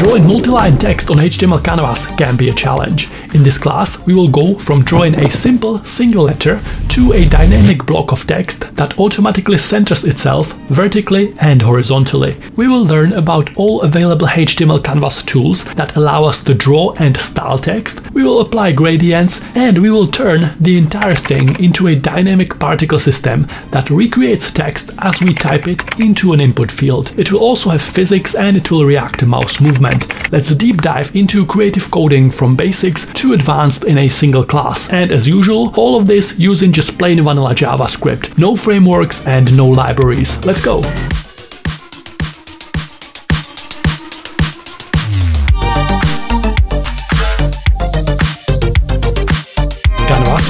Drawing multi-line text on HTML canvas can be a challenge. In this class, we will go from drawing a simple single letter to a dynamic block of text that automatically centers itself vertically and horizontally. We will learn about all available HTML canvas tools that allow us to draw and style text, we will apply gradients, and we will turn the entire thing into a dynamic particle system that recreates text as we type it into an input field. It will also have physics and it will react to mouse movement. Let's deep dive into creative coding from basics to advanced in a single class. And as usual, all of this using just plain vanilla JavaScript. No frameworks and no libraries. Let's go!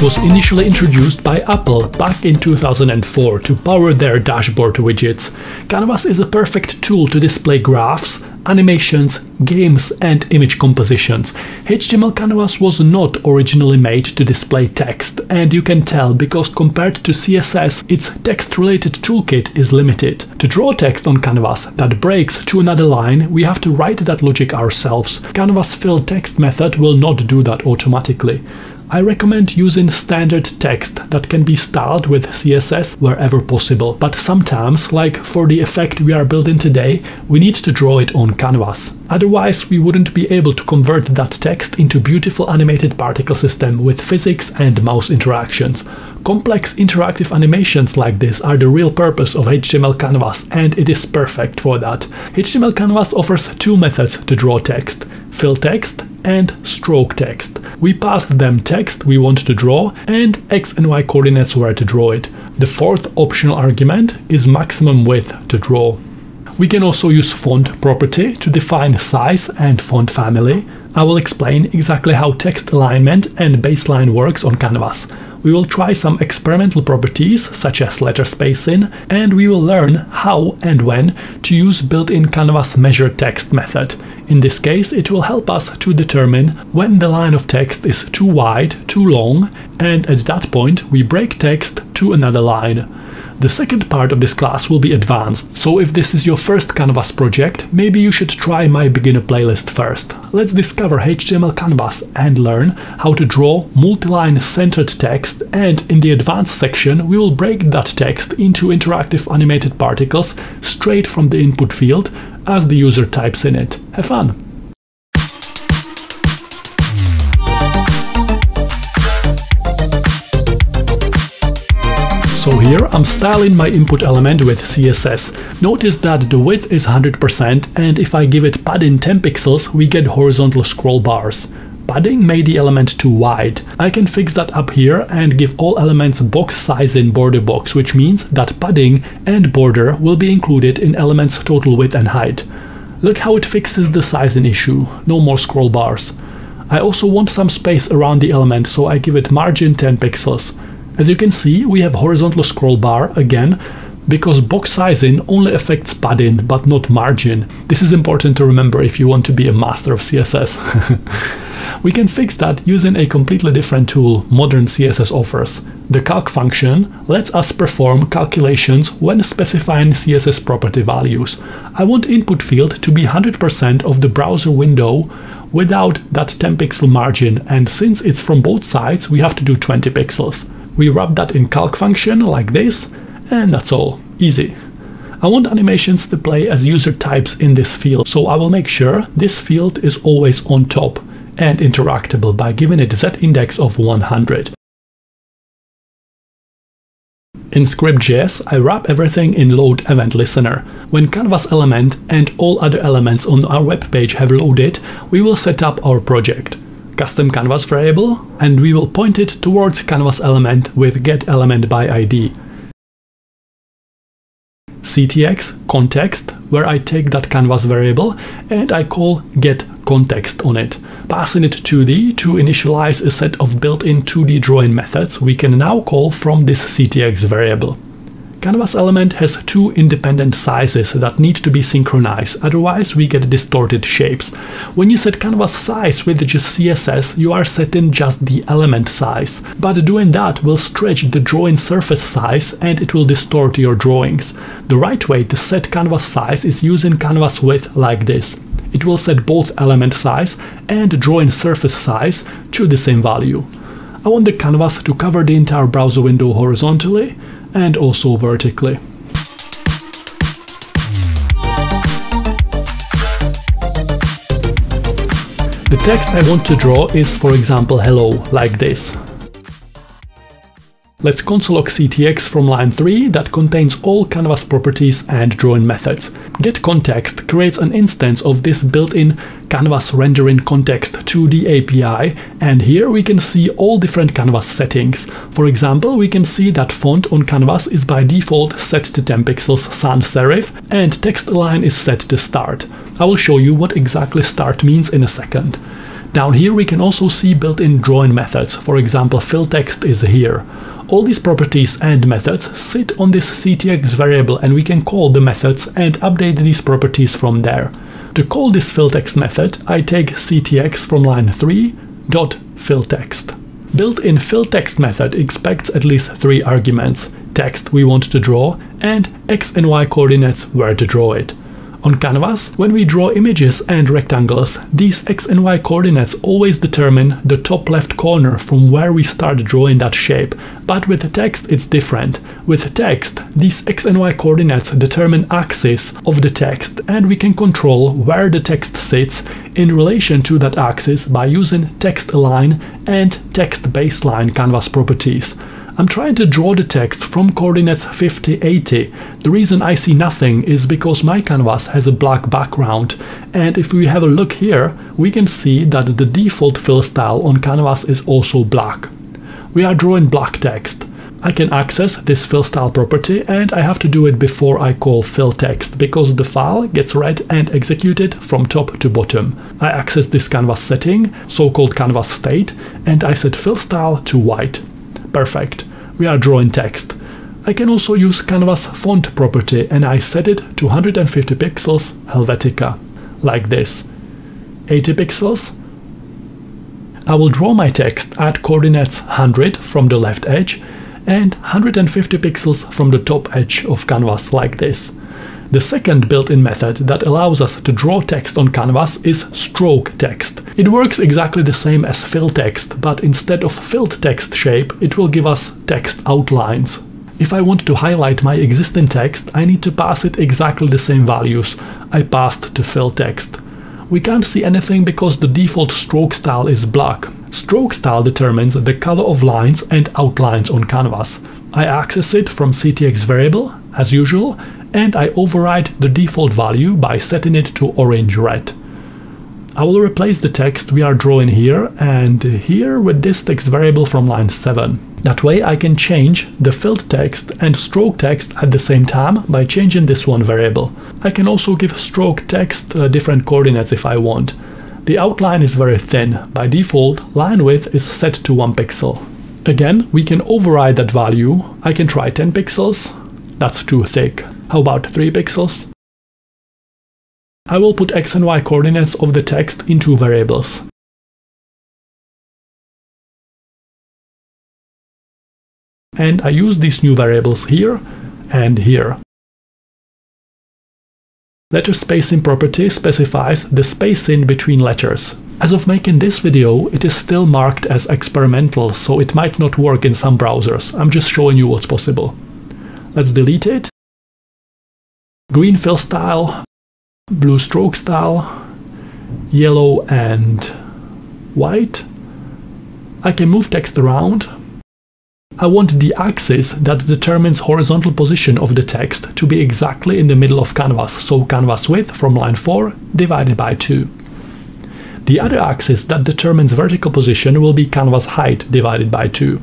Was initially introduced by Apple back in 2004 to power their dashboard widgets. Canvas is a perfect tool to display graphs, animations, games and image compositions. HTML Canvas was not originally made to display text and you can tell because compared to CSS its text-related toolkit is limited. To draw text on Canvas that breaks to another line we have to write that logic ourselves. Canvas fill text method will not do that automatically. I recommend using standard text that can be styled with CSS wherever possible, but sometimes, like for the effect we are building today, we need to draw it on canvas. Otherwise, we wouldn't be able to convert that text into beautiful animated particle system with physics and mouse interactions. Complex interactive animations like this are the real purpose of HTML Canvas and it is perfect for that. HTML Canvas offers two methods to draw text, fill text and stroke text. We passed them text we want to draw and x and y coordinates where to draw it. The fourth optional argument is maximum width to draw. We can also use font property to define size and font family. I will explain exactly how text alignment and baseline works on Canvas. We will try some experimental properties such as letter spacing and we will learn how and when to use built-in Canvas measure text method. In this case it will help us to determine when the line of text is too wide, too long and at that point we break text to another line. The second part of this class will be advanced, so if this is your first Canvas project, maybe you should try my beginner playlist first. Let's discover HTML Canvas and learn how to draw multi-line centered text and in the advanced section we will break that text into interactive animated particles straight from the input field as the user types in it. Have fun! Here I'm styling my input element with CSS. Notice that the width is 100% and if I give it padding 10 pixels we get horizontal scroll bars. Padding made the element too wide. I can fix that up here and give all elements box sizing border box which means that padding and border will be included in elements total width and height. Look how it fixes the sizing issue, no more scroll bars. I also want some space around the element so I give it margin 10 pixels. As you can see, we have horizontal scroll bar again, because box sizing only affects padding but not margin. This is important to remember if you want to be a master of CSS. we can fix that using a completely different tool modern CSS offers. The calc function lets us perform calculations when specifying CSS property values. I want input field to be 100% of the browser window without that 10 pixel margin and since it's from both sides we have to do 20 pixels. We wrap that in calc function like this, and that's all. Easy. I want animations to play as user types in this field, so I will make sure this field is always on top and interactable by giving it z-index of 100. In Script.js, I wrap everything in load event listener. When canvas element and all other elements on our web page have loaded, we will set up our project custom canvas variable and we will point it towards canvas element with get element by id. ctx context where I take that canvas variable and I call get context on it. Passing it 2D to initialize a set of built-in 2D drawing methods we can now call from this ctx variable. Canvas element has two independent sizes that need to be synchronized, otherwise we get distorted shapes. When you set canvas size with just CSS, you are setting just the element size, but doing that will stretch the drawing surface size and it will distort your drawings. The right way to set canvas size is using canvas width like this. it will set both element size and drawing surface size to the same value. I want the canvas to cover the entire browser window horizontally and also vertically. The text I want to draw is for example hello, like this. Let's console log CTX from line 3 that contains all canvas properties and drawing methods. GetContext creates an instance of this built-in canvas rendering context 2D API and here we can see all different canvas settings. For example, we can see that font on canvas is by default set to 10 pixels sans serif and text align is set to start. I will show you what exactly start means in a second. Down here we can also see built-in drawing methods, for example fill text is here. All these properties and methods sit on this ctx variable and we can call the methods and update these properties from there. To call this fillText method, I take ctx from line 3 dot fillText. Built-in fillText method expects at least three arguments, text we want to draw and x and y coordinates where to draw it. On canvas, when we draw images and rectangles, these x and y coordinates always determine the top left corner from where we start drawing that shape, but with text it's different. With text, these x and y coordinates determine axis of the text and we can control where the text sits in relation to that axis by using text align and text baseline canvas properties. I'm trying to draw the text from coordinates 50, 80. The reason I see nothing is because my canvas has a black background and if we have a look here, we can see that the default fill style on canvas is also black. We are drawing black text. I can access this fill style property and I have to do it before I call fill text because the file gets read and executed from top to bottom. I access this canvas setting, so-called canvas state, and I set fill style to white. Perfect we are drawing text. I can also use Canvas font property and I set it to 150 pixels Helvetica, like this. 80 pixels. I will draw my text at coordinates 100 from the left edge and 150 pixels from the top edge of canvas like this. The second built-in method that allows us to draw text on canvas is stroke text. It works exactly the same as fill text, but instead of filled text shape, it will give us text outlines. If I want to highlight my existing text, I need to pass it exactly the same values I passed to fill text. We can't see anything because the default stroke style is black. Stroke style determines the color of lines and outlines on canvas. I access it from ctx variable, as usual, and I override the default value by setting it to orange red. I will replace the text we are drawing here and here with this text variable from line 7. That way I can change the filled text and stroke text at the same time by changing this one variable. I can also give stroke text uh, different coordinates if I want. The outline is very thin. By default, line width is set to 1 pixel. Again, we can override that value. I can try 10 pixels. That's too thick. How about 3 pixels? I will put x and y coordinates of the text in two variables. And I use these new variables here and here. Letter spacing property specifies the spacing between letters. As of making this video, it is still marked as experimental, so it might not work in some browsers. I'm just showing you what's possible. Let's delete it green fill style, blue stroke style, yellow and white. I can move text around. I want the axis that determines horizontal position of the text to be exactly in the middle of canvas, so canvas width from line 4 divided by 2. The other axis that determines vertical position will be canvas height divided by 2.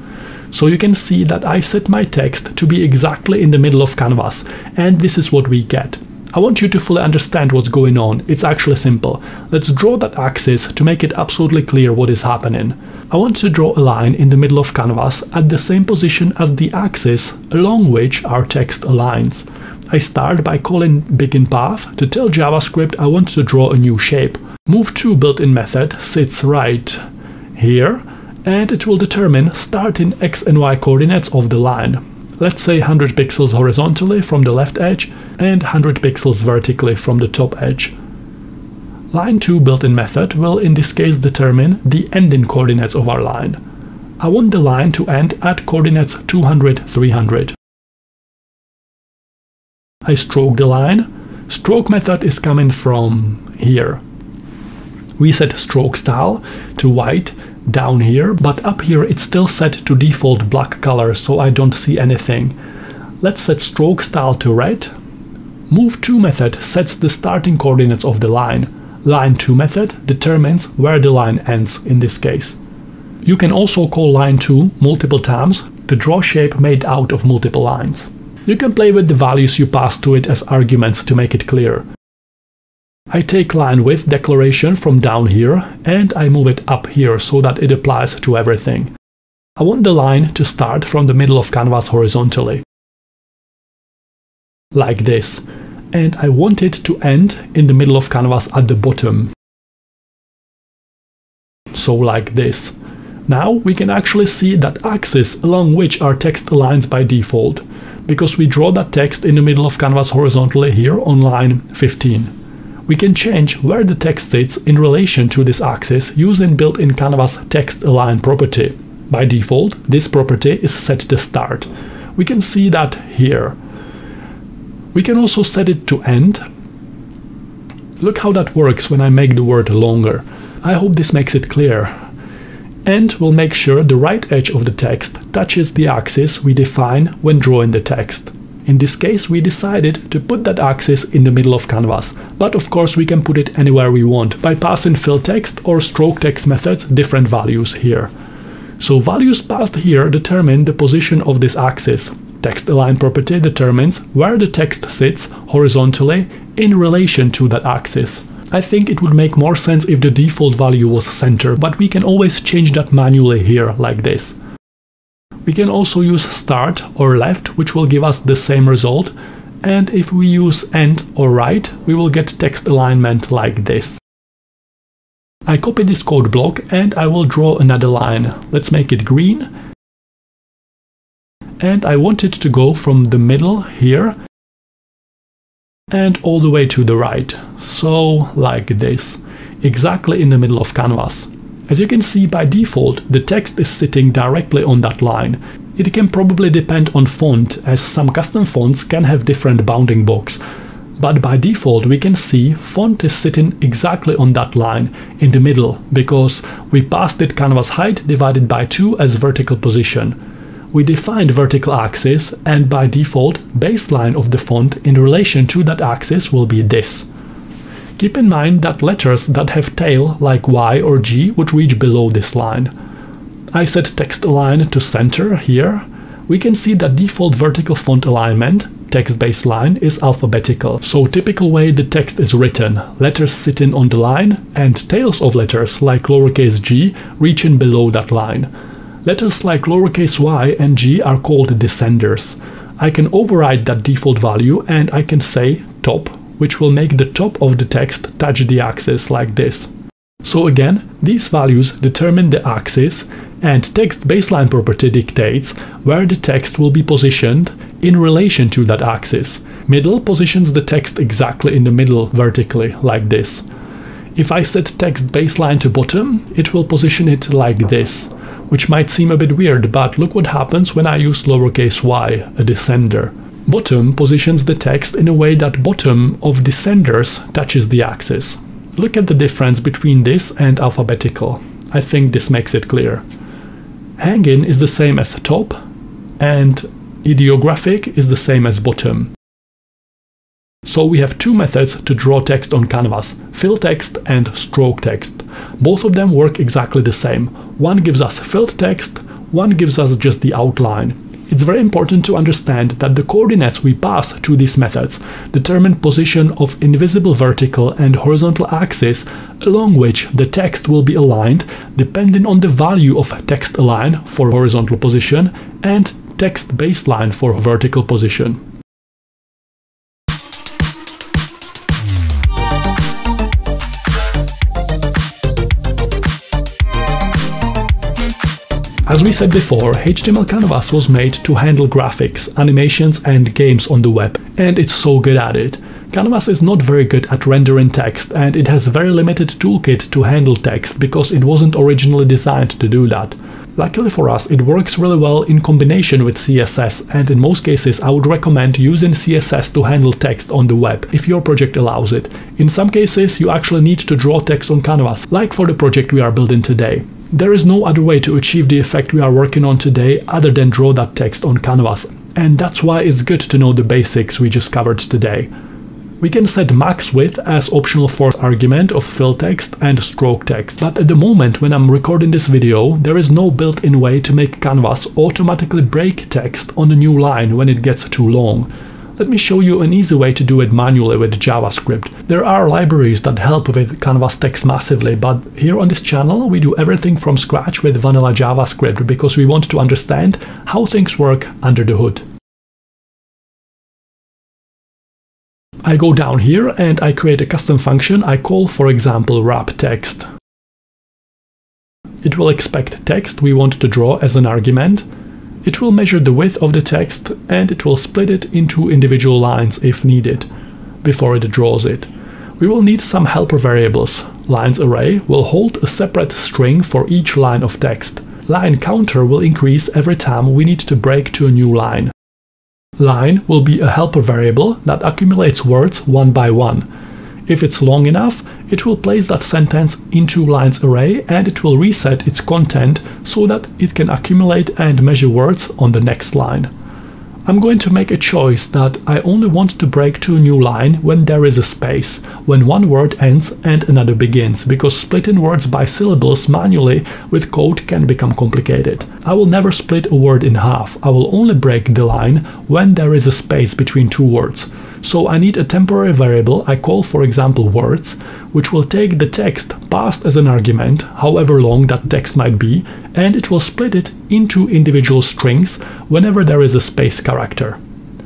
So you can see that I set my text to be exactly in the middle of canvas and this is what we get. I want you to fully understand what's going on, it's actually simple. Let's draw that axis to make it absolutely clear what is happening. I want to draw a line in the middle of canvas at the same position as the axis along which our text aligns. I start by calling begin path to tell JavaScript I want to draw a new shape. Move to built-in method sits right here and it will determine starting x and y coordinates of the line. Let's say 100 pixels horizontally from the left edge and 100 pixels vertically from the top edge. Line to built-in method will in this case determine the ending coordinates of our line. I want the line to end at coordinates 200, 300. I stroke the line. Stroke method is coming from here. We set stroke style to white down here, but up here it's still set to default black color, so I don't see anything. Let's set stroke style to red. Move to method sets the starting coordinates of the line. Line to method determines where the line ends in this case. You can also call line to multiple times to draw shape made out of multiple lines. You can play with the values you pass to it as arguments to make it clear. I take line width declaration from down here and I move it up here so that it applies to everything. I want the line to start from the middle of canvas horizontally. Like this. And I want it to end in the middle of canvas at the bottom. So like this. Now we can actually see that axis along which our text aligns by default, because we draw that text in the middle of canvas horizontally here on line 15 we can change where the text sits in relation to this axis using built-in Canvas text align property. By default, this property is set to start. We can see that here. We can also set it to end. Look how that works when I make the word longer. I hope this makes it clear. End will make sure the right edge of the text touches the axis we define when drawing the text. In this case, we decided to put that axis in the middle of canvas, but of course we can put it anywhere we want by passing fill text or stroke text methods different values here. So values passed here determine the position of this axis. Text align property determines where the text sits horizontally in relation to that axis. I think it would make more sense if the default value was center, but we can always change that manually here like this. We can also use start or left, which will give us the same result. And if we use end or right, we will get text alignment like this. I copy this code block and I will draw another line. Let's make it green. And I want it to go from the middle here and all the way to the right. So like this, exactly in the middle of canvas. As you can see by default, the text is sitting directly on that line. It can probably depend on font, as some custom fonts can have different bounding box. But by default we can see font is sitting exactly on that line in the middle because we passed it canvas height divided by 2 as vertical position. We defined vertical axis and by default baseline of the font in relation to that axis will be this. Keep in mind that letters that have tail like Y or G would reach below this line. I set text align to center here. We can see that default vertical font alignment, text baseline, is alphabetical, so typical way the text is written, letters sitting on the line and tails of letters like lowercase g reaching below that line. Letters like lowercase y and g are called descenders. I can override that default value and I can say top which will make the top of the text touch the axis like this. So again, these values determine the axis and text baseline property dictates where the text will be positioned in relation to that axis. Middle positions the text exactly in the middle vertically, like this. If I set text baseline to bottom, it will position it like this, which might seem a bit weird, but look what happens when I use lowercase y, a descender. Bottom positions the text in a way that bottom of descenders touches the axis. Look at the difference between this and alphabetical. I think this makes it clear. Hanging is the same as top and ideographic is the same as bottom. So we have two methods to draw text on canvas, fill text and stroke text. Both of them work exactly the same. One gives us filled text, one gives us just the outline. It's very important to understand that the coordinates we pass to these methods determine position of invisible vertical and horizontal axis along which the text will be aligned depending on the value of text align for horizontal position and text baseline for vertical position. As we said before, HTML Canvas was made to handle graphics, animations and games on the web, and it's so good at it. Canvas is not very good at rendering text and it has a very limited toolkit to handle text because it wasn't originally designed to do that. Luckily for us, it works really well in combination with CSS and in most cases I would recommend using CSS to handle text on the web if your project allows it. In some cases you actually need to draw text on canvas, like for the project we are building today. There is no other way to achieve the effect we are working on today other than draw that text on canvas, and that's why it's good to know the basics we just covered today. We can set max width as optional for argument of fill text and stroke text, but at the moment when I'm recording this video, there is no built-in way to make Canvas automatically break text on a new line when it gets too long. Let me show you an easy way to do it manually with JavaScript. There are libraries that help with Canvas text massively, but here on this channel we do everything from scratch with vanilla JavaScript because we want to understand how things work under the hood. I go down here and I create a custom function I call for example wrap text. It will expect text we want to draw as an argument. It will measure the width of the text and it will split it into individual lines if needed before it draws it. We will need some helper variables. Lines array will hold a separate string for each line of text. Line counter will increase every time we need to break to a new line. Line will be a helper variable that accumulates words one by one. If it's long enough, it will place that sentence into lines array and it will reset its content so that it can accumulate and measure words on the next line. I'm going to make a choice that I only want to break to a new line when there is a space, when one word ends and another begins, because splitting words by syllables manually with code can become complicated. I will never split a word in half, I will only break the line when there is a space between two words. So I need a temporary variable I call for example words, which will take the text passed as an argument, however long that text might be, and it will split it into individual strings whenever there is a space character.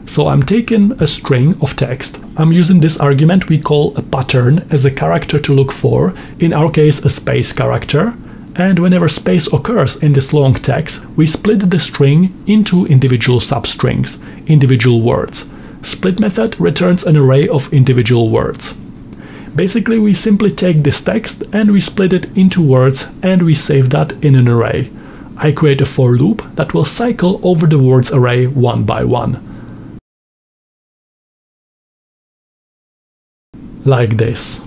So I'm taking a string of text, I'm using this argument we call a pattern as a character to look for, in our case a space character, and whenever space occurs in this long text, we split the string into individual substrings, individual words. Split method returns an array of individual words. Basically, we simply take this text and we split it into words and we save that in an array. I create a for loop that will cycle over the words array one by one. Like this.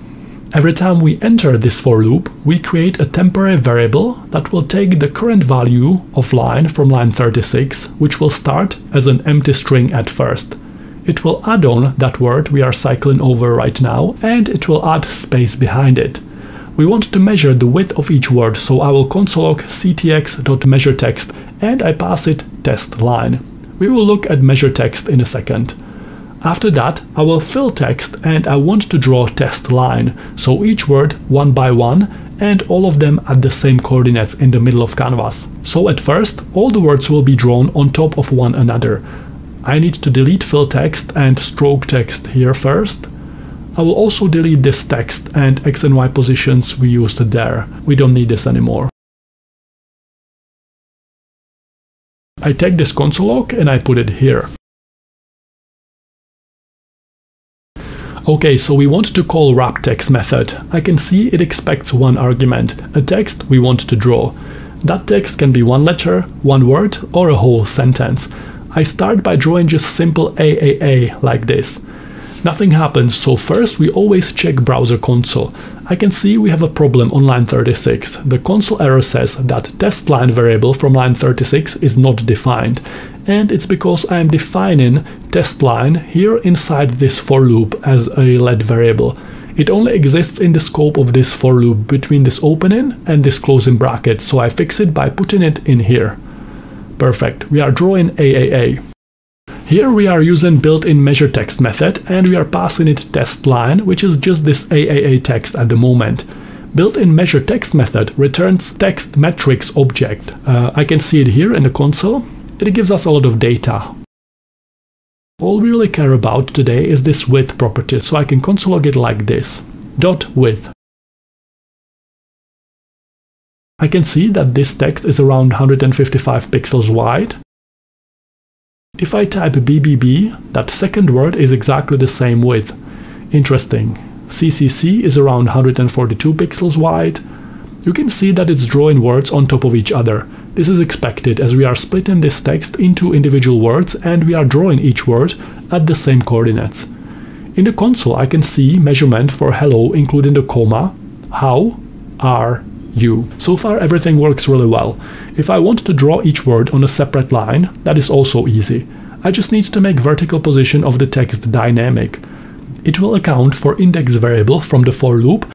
Every time we enter this for loop, we create a temporary variable that will take the current value of line from line 36, which will start as an empty string at first it will add on that word we are cycling over right now and it will add space behind it. We want to measure the width of each word, so I will console log ctx.measureText and I pass it test line. We will look at measure text in a second. After that, I will fill text and I want to draw test line, so each word one by one and all of them at the same coordinates in the middle of canvas. So at first, all the words will be drawn on top of one another. I need to delete fill text and stroke text here first. I will also delete this text and x and y positions we used there. We don't need this anymore. I take this console log and I put it here. Okay, so we want to call wrap text method. I can see it expects one argument, a text we want to draw. That text can be one letter, one word, or a whole sentence. I start by drawing just simple AAA like this. Nothing happens, so first we always check browser console. I can see we have a problem on line 36. The console error says that test line variable from line 36 is not defined. And it's because I am defining test line here inside this for loop as a let variable. It only exists in the scope of this for loop between this opening and this closing bracket, so I fix it by putting it in here. Perfect, we are drawing AAA. Here we are using built-in measure text method and we are passing it test line, which is just this AAA text at the moment. Built-in measure text method returns text metrics object. Uh, I can see it here in the console. It gives us a lot of data. All we really care about today is this width property, so I can console log it like this. Dot width. I can see that this text is around 155 pixels wide. If I type BBB, that second word is exactly the same width. Interesting. CCC is around 142 pixels wide. You can see that it's drawing words on top of each other. This is expected as we are splitting this text into individual words and we are drawing each word at the same coordinates. In the console I can see measurement for hello including the comma, how, are, you. So far everything works really well. If I want to draw each word on a separate line, that is also easy. I just need to make vertical position of the text dynamic. It will account for index variable from the for loop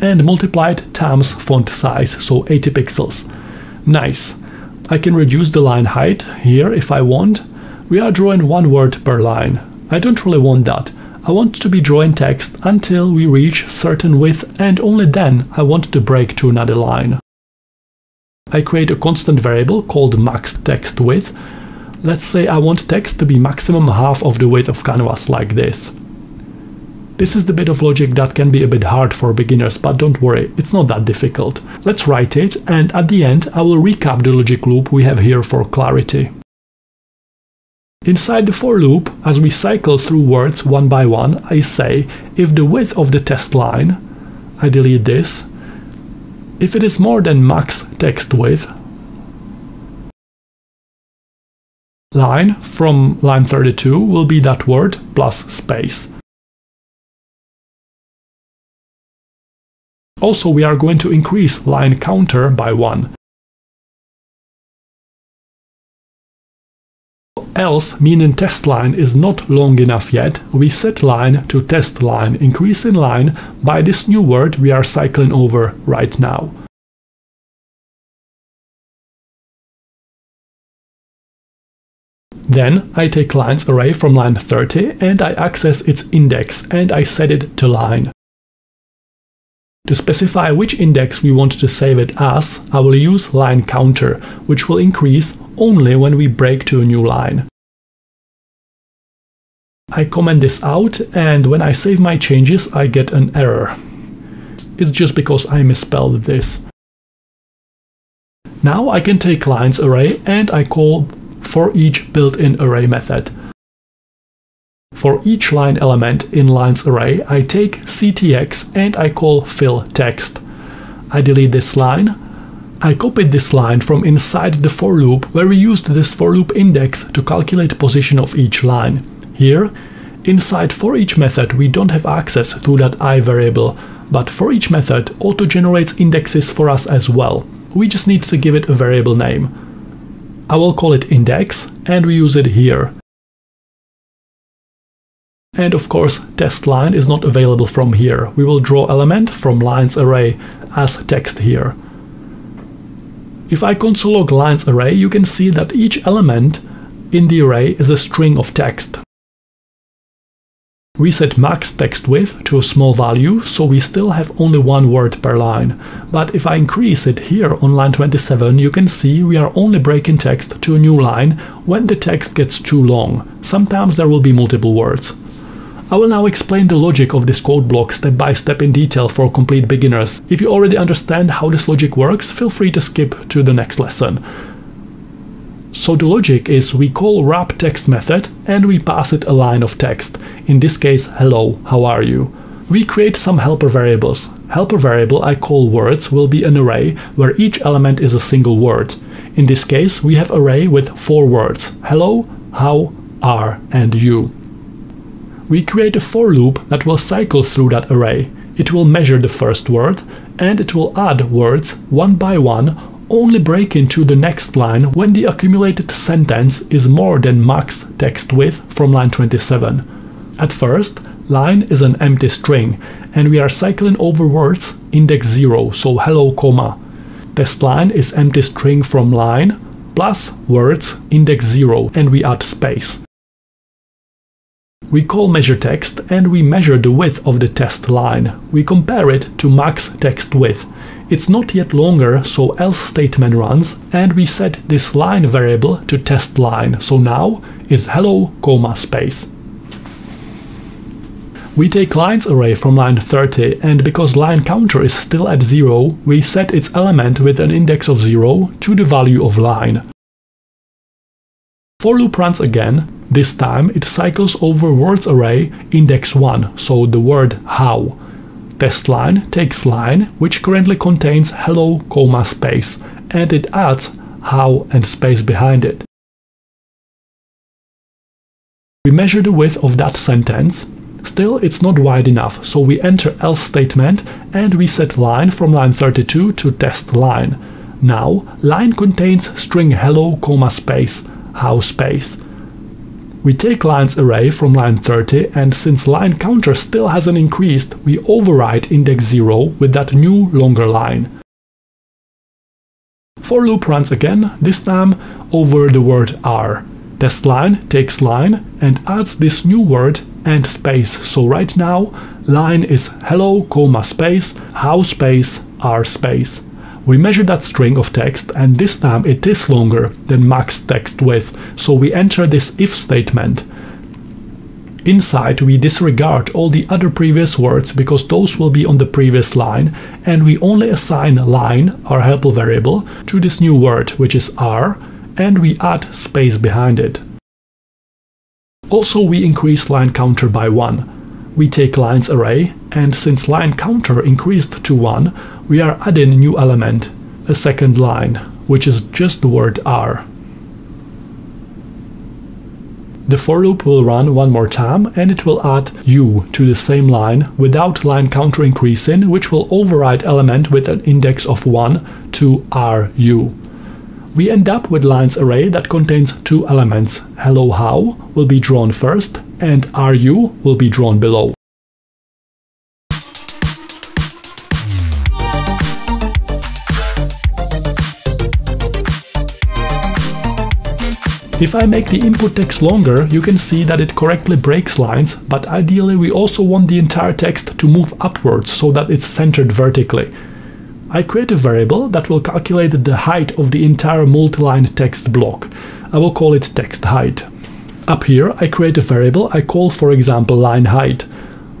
and multiply it times font size, so 80 pixels. Nice. I can reduce the line height here if I want. We are drawing one word per line. I don't really want that. I want to be drawing text until we reach certain width and only then I want to break to another line. I create a constant variable called max text width. Let's say I want text to be maximum half of the width of canvas like this. This is the bit of logic that can be a bit hard for beginners, but don't worry, it's not that difficult. Let's write it, and at the end I will recap the logic loop we have here for clarity. Inside the for loop, as we cycle through words one by one, I say if the width of the test line, I delete this, if it is more than max text width, line from line 32 will be that word plus space. Also, we are going to increase line counter by 1. Else, meaning test line is not long enough yet, we set line to test line, increasing line by this new word we are cycling over right now. Then I take lines array from line 30 and I access its index and I set it to line. To specify which index we want to save it as, I will use line counter, which will increase only when we break to a new line. I comment this out and when I save my changes I get an error. It's just because I misspelled this. Now I can take lines array and I call for each built-in array method. For each line element in lines array, I take ctx and I call fill text. I delete this line. I copied this line from inside the for loop where we used this for loop index to calculate position of each line. Here, inside for each method we don't have access to that i variable, but for each method auto generates indexes for us as well. We just need to give it a variable name. I will call it index and we use it here. And of course, test line is not available from here. We will draw element from lines array as text here. If I console log lines array, you can see that each element in the array is a string of text. We set max text width to a small value, so we still have only one word per line. But if I increase it here on line 27, you can see we are only breaking text to a new line when the text gets too long. Sometimes there will be multiple words. I will now explain the logic of this code block step by step in detail for complete beginners. If you already understand how this logic works, feel free to skip to the next lesson. So the logic is we call wrap text method and we pass it a line of text. In this case, hello, how are you? We create some helper variables. Helper variable I call words will be an array where each element is a single word. In this case, we have array with four words, hello, how, are, and you we create a for loop that will cycle through that array. It will measure the first word and it will add words one by one, only break into the next line when the accumulated sentence is more than max text width from line 27. At first, line is an empty string and we are cycling over words index 0, so hello comma. Test line is empty string from line plus words index 0 and we add space. We call measure text and we measure the width of the test line. We compare it to max text width. It's not yet longer, so else statement runs, and we set this line variable to test line, so now is hello, comma, space. We take lines array from line 30 and because line counter is still at 0, we set its element with an index of 0 to the value of line. For loop runs again, This time it cycles over words array index 1, so the word how. Test line takes line which currently contains hello, comma, space, and it adds how and space behind it. We measure the width of that sentence. Still, it's not wide enough, so we enter else statement and we set line from line 32 to test line. Now, line contains string hello, comma, space, how space. We take lines array from line 30 and since line counter still hasn't increased, we overwrite index 0 with that new longer line. For loop runs again, this time over the word r. Test line takes line and adds this new word and space. So right now, line is hello, comma, space, how space, r space. We measure that string of text and this time it is longer than max text width, so we enter this if statement. Inside we disregard all the other previous words because those will be on the previous line and we only assign line, our helper variable, to this new word which is r and we add space behind it. Also we increase line counter by 1. We take lines array and since line counter increased to 1 we are adding a new element, a second line, which is just the word r. The for loop will run one more time and it will add u to the same line without line counter increasing, which will override element with an index of 1 to ru. We end up with lines array that contains two elements. Hello how will be drawn first and ru will be drawn below. If I make the input text longer, you can see that it correctly breaks lines, but ideally we also want the entire text to move upwards so that it's centered vertically. I create a variable that will calculate the height of the entire multi-line text block. I will call it text height. Up here I create a variable I call for example line height.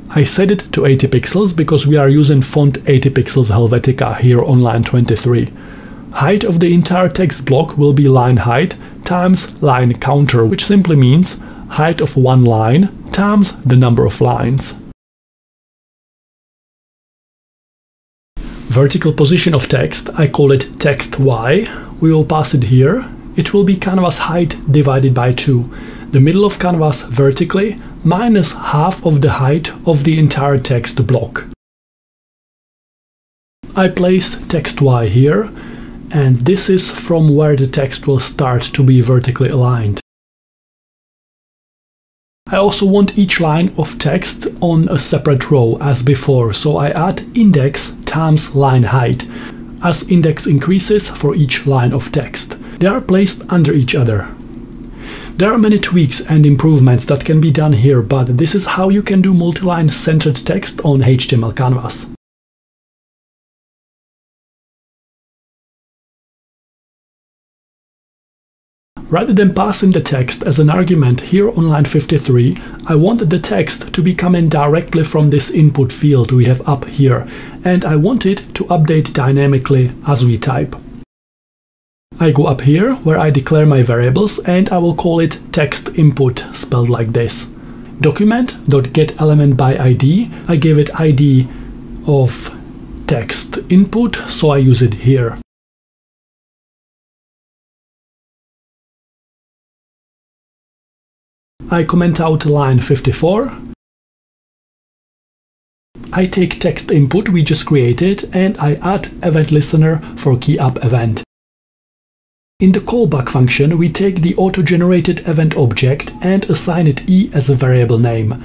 I set it to 80 pixels because we are using font 80 pixels Helvetica here on line 23. Height of the entire text block will be line height times line counter, which simply means height of one line times the number of lines. Vertical position of text, I call it text y. We will pass it here. It will be canvas height divided by 2. The middle of canvas vertically minus half of the height of the entire text block. I place text y here and this is from where the text will start to be vertically aligned. I also want each line of text on a separate row as before, so I add index times line height, as index increases for each line of text. They are placed under each other. There are many tweaks and improvements that can be done here, but this is how you can do multi-line centered text on HTML canvas. Rather than passing the text as an argument here on line 53, I wanted the text to be coming directly from this input field we have up here, and I want it to update dynamically as we type. I go up here where I declare my variables and I will call it text input spelled like this. Document.getElementById, by ID, I gave it ID of text input, so I use it here. I comment out line 54. I take text input we just created and I add event listener for key up event. In the callback function, we take the auto-generated event object and assign it e as a variable name.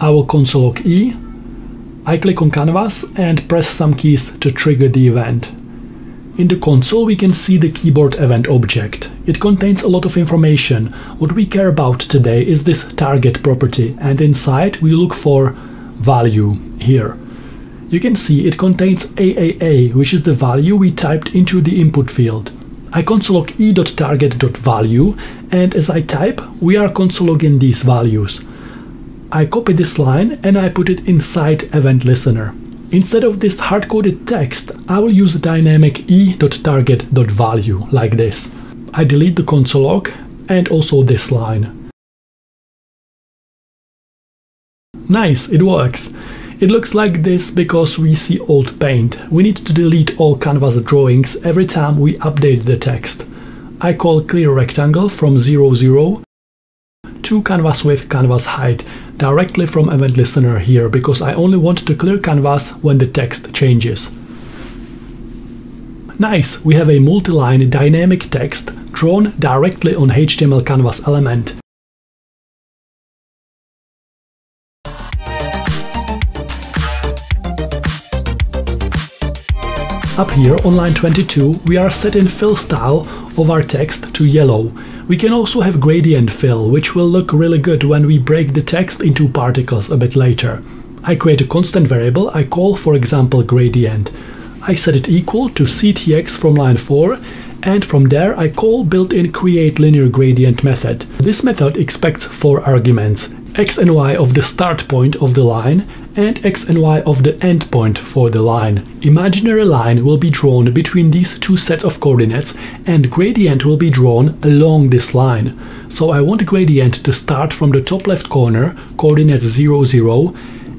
I will console log e. I click on canvas and press some keys to trigger the event. In the console we can see the keyboard event object. It contains a lot of information. What we care about today is this target property and inside we look for value here. You can see it contains AAA, which is the value we typed into the input field. I console log e.target.value and as I type, we are console logging these values. I copy this line and I put it inside event listener. Instead of this hard-coded text, I will use a dynamic e.target.value like this. I delete the console log and also this line. Nice, it works. It looks like this because we see old paint. We need to delete all canvas drawings every time we update the text. I call clear rectangle from 00 to canvas width, canvas height directly from event listener here because I only want to clear canvas when the text changes. Nice, we have a multi-line dynamic text drawn directly on HTML canvas element. Up here on line 22 we are setting fill style of our text to yellow. We can also have gradient fill which will look really good when we break the text into particles a bit later. I create a constant variable I call for example gradient. I set it equal to ctx from line 4 and from there I call built-in create linear gradient method. This method expects four arguments x and y of the start point of the line and x and y of the endpoint for the line. Imaginary line will be drawn between these two sets of coordinates and gradient will be drawn along this line. So I want gradient to start from the top left corner, coordinate 0, 0,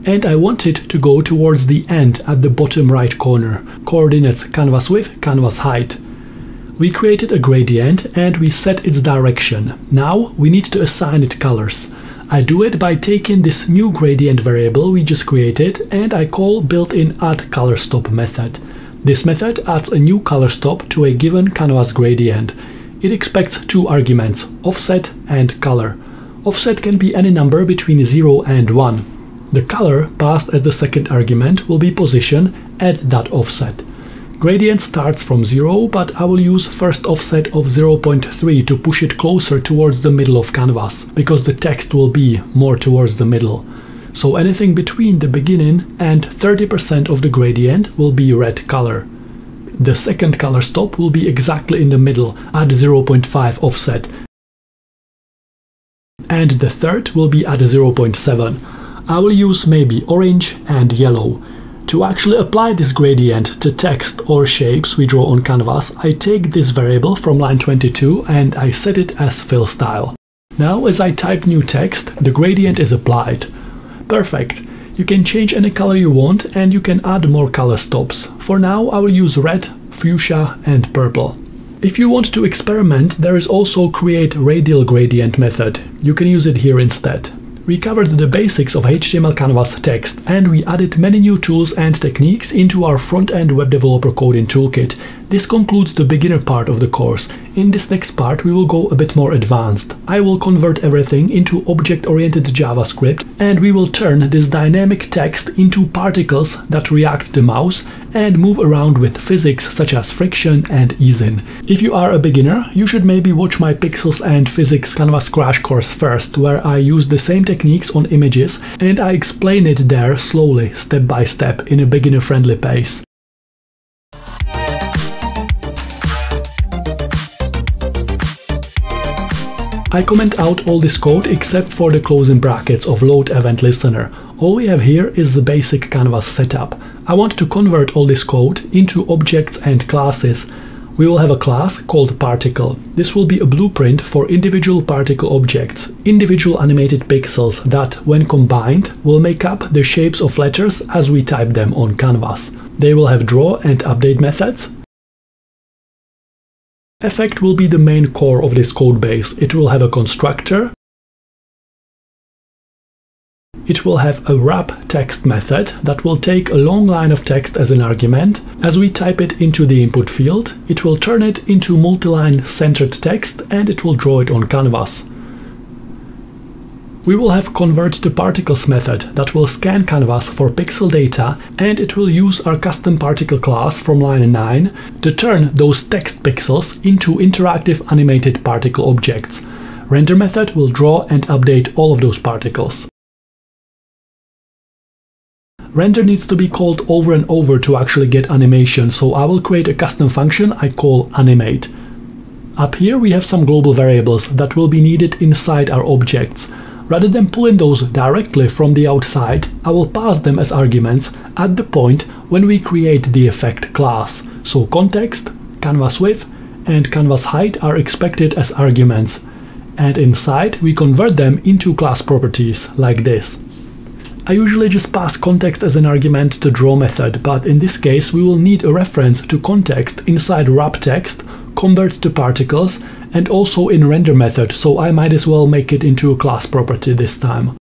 and I want it to go towards the end at the bottom right corner, coordinates canvas width, canvas height. We created a gradient and we set its direction. Now we need to assign it colors. I do it by taking this new gradient variable we just created and I call built-in add color stop method. This method adds a new color stop to a given canvas gradient. It expects two arguments, offset and color. Offset can be any number between 0 and 1. The color passed as the second argument will be position at that offset. Gradient starts from 0, but I will use first offset of 0.3 to push it closer towards the middle of canvas, because the text will be more towards the middle. So anything between the beginning and 30% of the gradient will be red color. The second color stop will be exactly in the middle at 0.5 offset. And the third will be at 0.7. I will use maybe orange and yellow. To actually apply this gradient to text or shapes we draw on canvas, I take this variable from line 22 and I set it as fill style. Now as I type new text, the gradient is applied. Perfect. You can change any color you want and you can add more color stops. For now I will use red, fuchsia and purple. If you want to experiment, there is also create radial gradient method. You can use it here instead. We covered the basics of HTML canvas text and we added many new tools and techniques into our front-end web developer coding toolkit. This concludes the beginner part of the course. In this next part we will go a bit more advanced. I will convert everything into object-oriented JavaScript and we will turn this dynamic text into particles that react to mouse and move around with physics such as friction and easing. If you are a beginner, you should maybe watch my Pixels and Physics Canvas crash course first, where I use the same techniques on images and I explain it there slowly, step by step, in a beginner-friendly pace. I comment out all this code except for the closing brackets of load event listener. All we have here is the basic canvas setup. I want to convert all this code into objects and classes. We will have a class called particle. This will be a blueprint for individual particle objects, individual animated pixels that, when combined, will make up the shapes of letters as we type them on canvas. They will have draw and update methods, Effect will be the main core of this code base. It will have a constructor. It will have a wrap text method that will take a long line of text as an argument. As we type it into the input field, it will turn it into multi-line centered text and it will draw it on canvas. We will have convert to particles method that will scan canvas for pixel data and it will use our custom particle class from line 9 to turn those text pixels into interactive animated particle objects. Render method will draw and update all of those particles. Render needs to be called over and over to actually get animation, so I will create a custom function I call animate. Up here we have some global variables that will be needed inside our objects. Rather than pulling those directly from the outside, I will pass them as arguments at the point when we create the effect class. So context, canvas width and canvas height are expected as arguments. And inside we convert them into class properties like this. I usually just pass context as an argument to draw method, but in this case we will need a reference to context inside wrap text, convert to particles, and also in render method, so I might as well make it into a class property this time.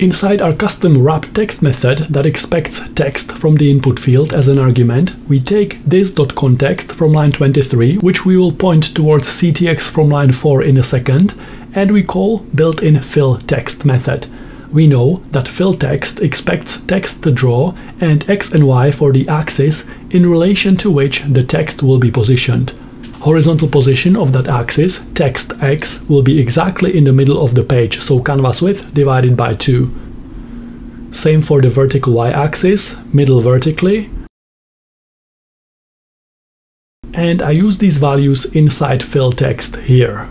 Inside our custom wrap text method that expects text from the input field as an argument, we take this.context from line 23, which we will point towards ctx from line 4 in a second, and we call built-in fill text method. We know that fill text expects text to draw and x and y for the axis in relation to which the text will be positioned. Horizontal position of that axis, text x, will be exactly in the middle of the page, so canvas width divided by 2. Same for the vertical y-axis, middle vertically. And I use these values inside fill text here.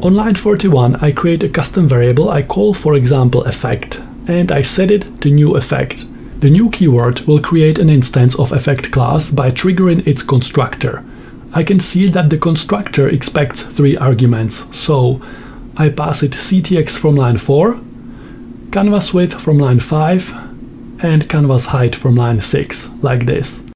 On line 41 I create a custom variable I call for example effect and I set it to new effect. The new keyword will create an instance of effect class by triggering its constructor. I can see that the constructor expects three arguments, so I pass it ctx from line 4, canvas width from line 5, and canvas height from line 6, like this.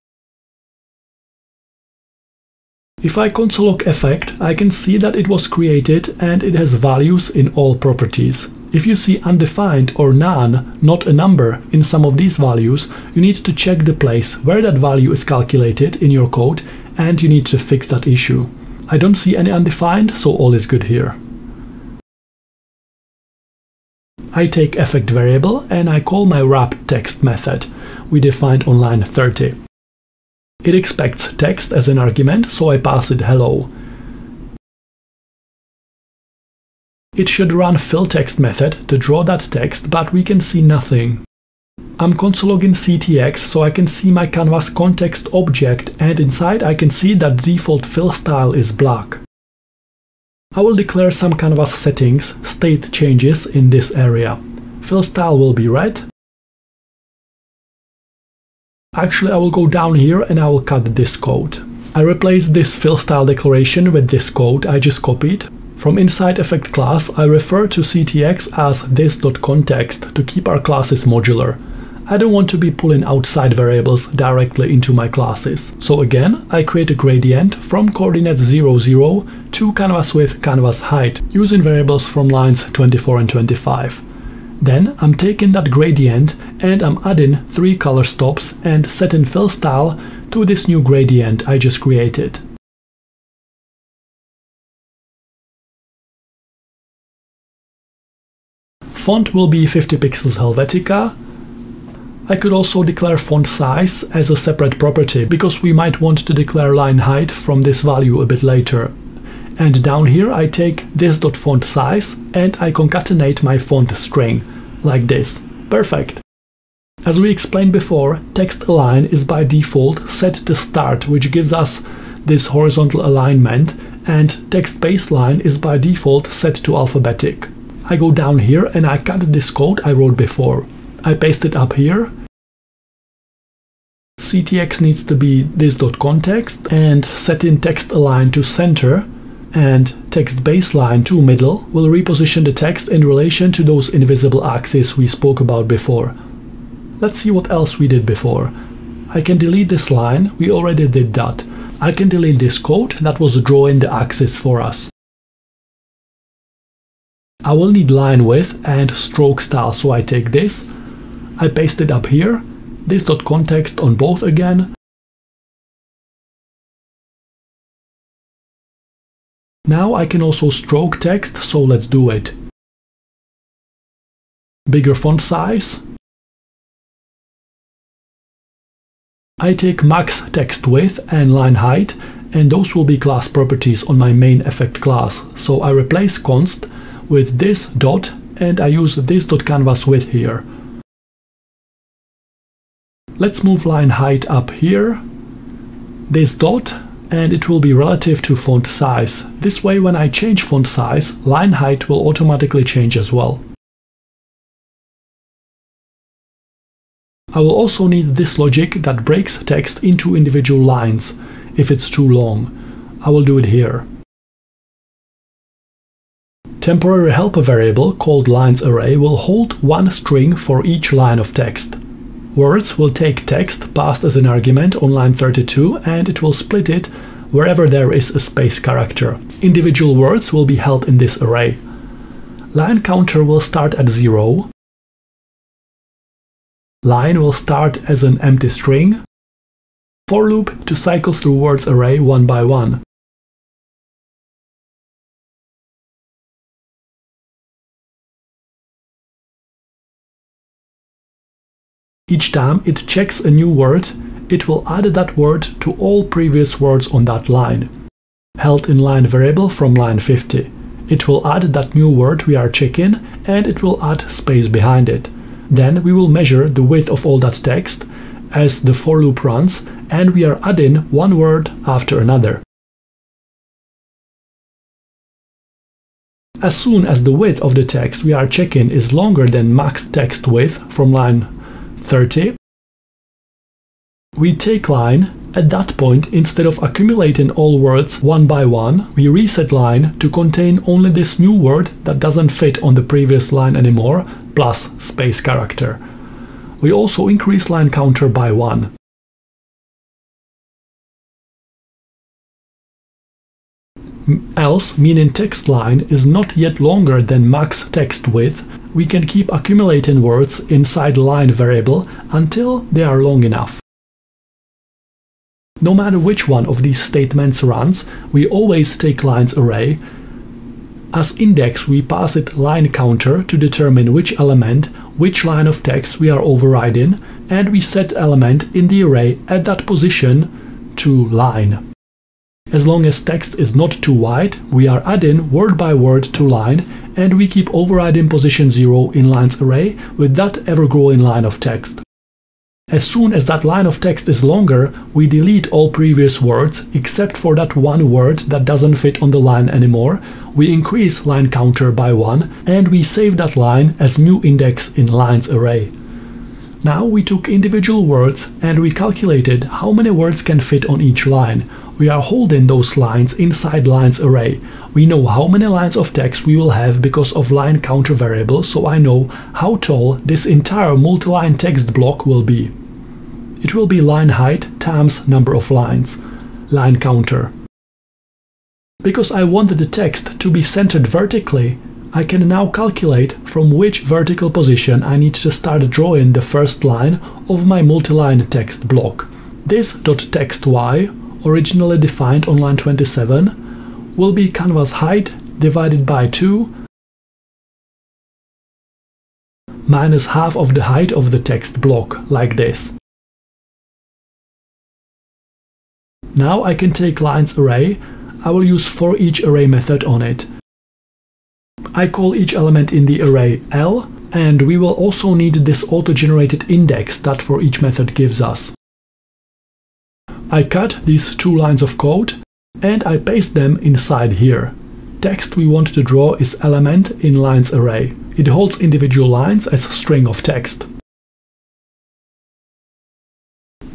If I console log effect, I can see that it was created and it has values in all properties. If you see undefined or none, not a number, in some of these values, you need to check the place where that value is calculated in your code and you need to fix that issue. I don't see any undefined, so all is good here. I take effect variable and I call my wrap text method we defined on line 30. It expects text as an argument, so I pass it hello. It should run fill text method to draw that text, but we can see nothing. I'm console logging CTX so I can see my canvas context object and inside I can see that default fill style is black. I will declare some canvas settings, state changes in this area. Fill style will be red. Actually I will go down here and I will cut this code. I replace this fill style declaration with this code I just copied. From inside effect class I refer to CTX as this.context to keep our classes modular. I don't want to be pulling outside variables directly into my classes. So again, I create a gradient from coordinates 0, 0 to canvas width, canvas height, using variables from lines 24 and 25. Then I'm taking that gradient and I'm adding three color stops and setting fill style to this new gradient I just created. Font will be 50 pixels Helvetica, I could also declare font size as a separate property because we might want to declare line height from this value a bit later. And down here I take this.font size and I concatenate my font string, like this. Perfect. As we explained before, text align is by default set to start, which gives us this horizontal alignment, and text baseline is by default set to alphabetic. I go down here and I cut this code I wrote before. I paste it up here. CTX needs to be this dot context and set in text align to center and text baseline to middle will reposition the text in relation to those invisible axes we spoke about before. Let's see what else we did before. I can delete this line, we already did that. I can delete this code that was drawing the axis for us. I will need line width and stroke style, so I take this I paste it up here, this dot context on both again. Now I can also stroke text, so let's do it. Bigger font size. I take max text width and line height, and those will be class properties on my main effect class. So I replace const with this dot and I use this dot canvas width here. Let's move line height up here, this dot, and it will be relative to font size. This way when I change font size, line height will automatically change as well. I will also need this logic that breaks text into individual lines if it's too long. I will do it here. Temporary helper variable called lines array will hold one string for each line of text. Words will take text passed as an argument on line 32 and it will split it wherever there is a space character. Individual words will be held in this array. Line counter will start at 0. Line will start as an empty string. For loop to cycle through words array one by one. Each time it checks a new word, it will add that word to all previous words on that line. Held in line variable from line 50. It will add that new word we are checking and it will add space behind it. Then we will measure the width of all that text as the for loop runs and we are adding one word after another. As soon as the width of the text we are checking is longer than max text width from line 30. We take line. At that point, instead of accumulating all words one by one, we reset line to contain only this new word that doesn't fit on the previous line anymore, plus space character. We also increase line counter by one. Else, meaning text line is not yet longer than max text width, we can keep accumulating words inside line variable until they are long enough. No matter which one of these statements runs, we always take lines array. As index we pass it line counter to determine which element, which line of text we are overriding, and we set element in the array at that position to line. As long as text is not too wide, we are adding word by word to line and we keep overriding position 0 in lines array with that ever-growing line of text. As soon as that line of text is longer, we delete all previous words except for that one word that doesn't fit on the line anymore, we increase line counter by 1 and we save that line as new index in lines array. Now we took individual words and we calculated how many words can fit on each line. We are holding those lines inside lines array. We know how many lines of text we will have because of line counter variable, so I know how tall this entire multi-line text block will be. It will be line height times number of lines, line counter. Because I wanted the text to be centered vertically, I can now calculate from which vertical position I need to start drawing the first line of my multi-line text block. This .texty, originally defined on line 27, will be canvas height divided by 2 minus half of the height of the text block, like this. Now I can take lines array, I will use for each array method on it. I call each element in the array L, and we will also need this auto-generated index that for each method gives us. I cut these two lines of code and I paste them inside here. Text we want to draw is element in lines array. It holds individual lines as string of text.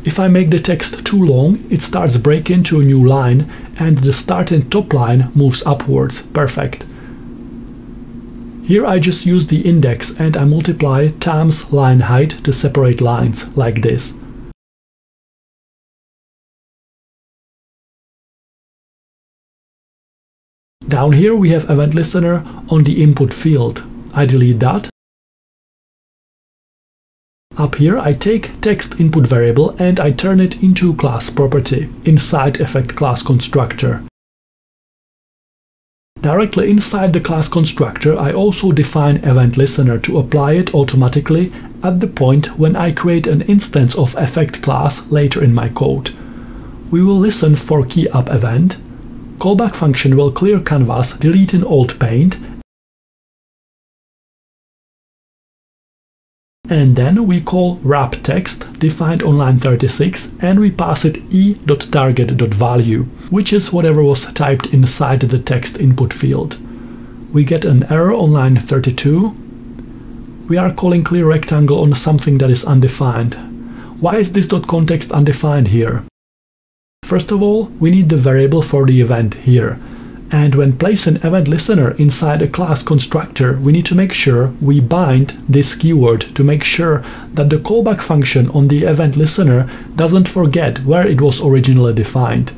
If I make the text too long, it starts breaking to a new line and the start and top line moves upwards. Perfect. Here I just use the index and I multiply times line height to separate lines, like this. Down here we have event listener on the input field. I delete that. Up here I take text input variable and I turn it into class property inside effect class constructor. Directly inside the class constructor I also define event listener to apply it automatically at the point when I create an instance of effect class later in my code. We will listen for key up event Callback function will clear canvas, deleting old paint, and then we call wrap text defined on line 36 and we pass it e.target.value, which is whatever was typed inside the text input field. We get an error on line 32. We are calling clear rectangle on something that is undefined. Why is this .context undefined here? First of all, we need the variable for the event here. And when placing event listener inside a class constructor, we need to make sure we bind this keyword to make sure that the callback function on the event listener doesn't forget where it was originally defined.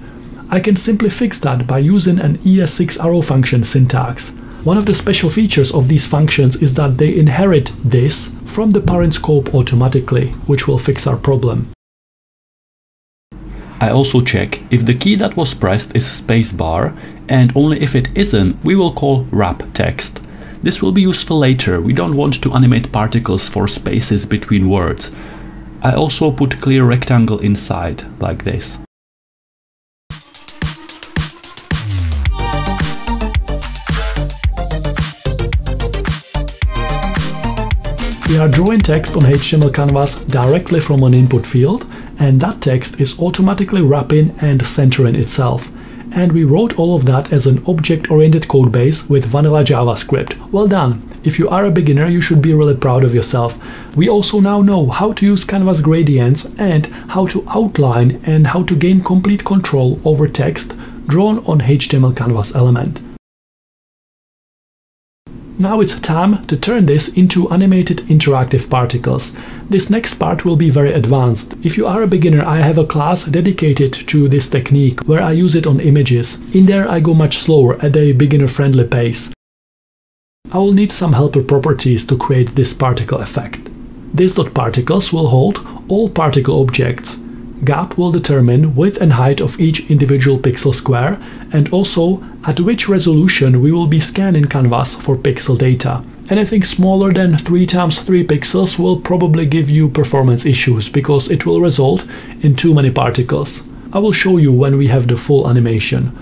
I can simply fix that by using an ES6 arrow function syntax. One of the special features of these functions is that they inherit this from the parent scope automatically, which will fix our problem. I also check if the key that was pressed is spacebar and only if it isn't we will call wrap text. This will be useful later, we don't want to animate particles for spaces between words. I also put clear rectangle inside, like this. We are drawing text on HTML canvas directly from an input field and that text is automatically wrapping and centering itself. And we wrote all of that as an object-oriented codebase with vanilla JavaScript. Well done! If you are a beginner, you should be really proud of yourself. We also now know how to use canvas gradients and how to outline and how to gain complete control over text drawn on HTML canvas element. Now it's time to turn this into animated interactive particles. This next part will be very advanced. If you are a beginner, I have a class dedicated to this technique where I use it on images. In there I go much slower at a beginner-friendly pace. I will need some helper properties to create this particle effect. This dot particles will hold all particle objects Gap will determine width and height of each individual pixel square and also at which resolution we will be scanning canvas for pixel data. Anything smaller than 3 times 3 pixels will probably give you performance issues because it will result in too many particles. I will show you when we have the full animation.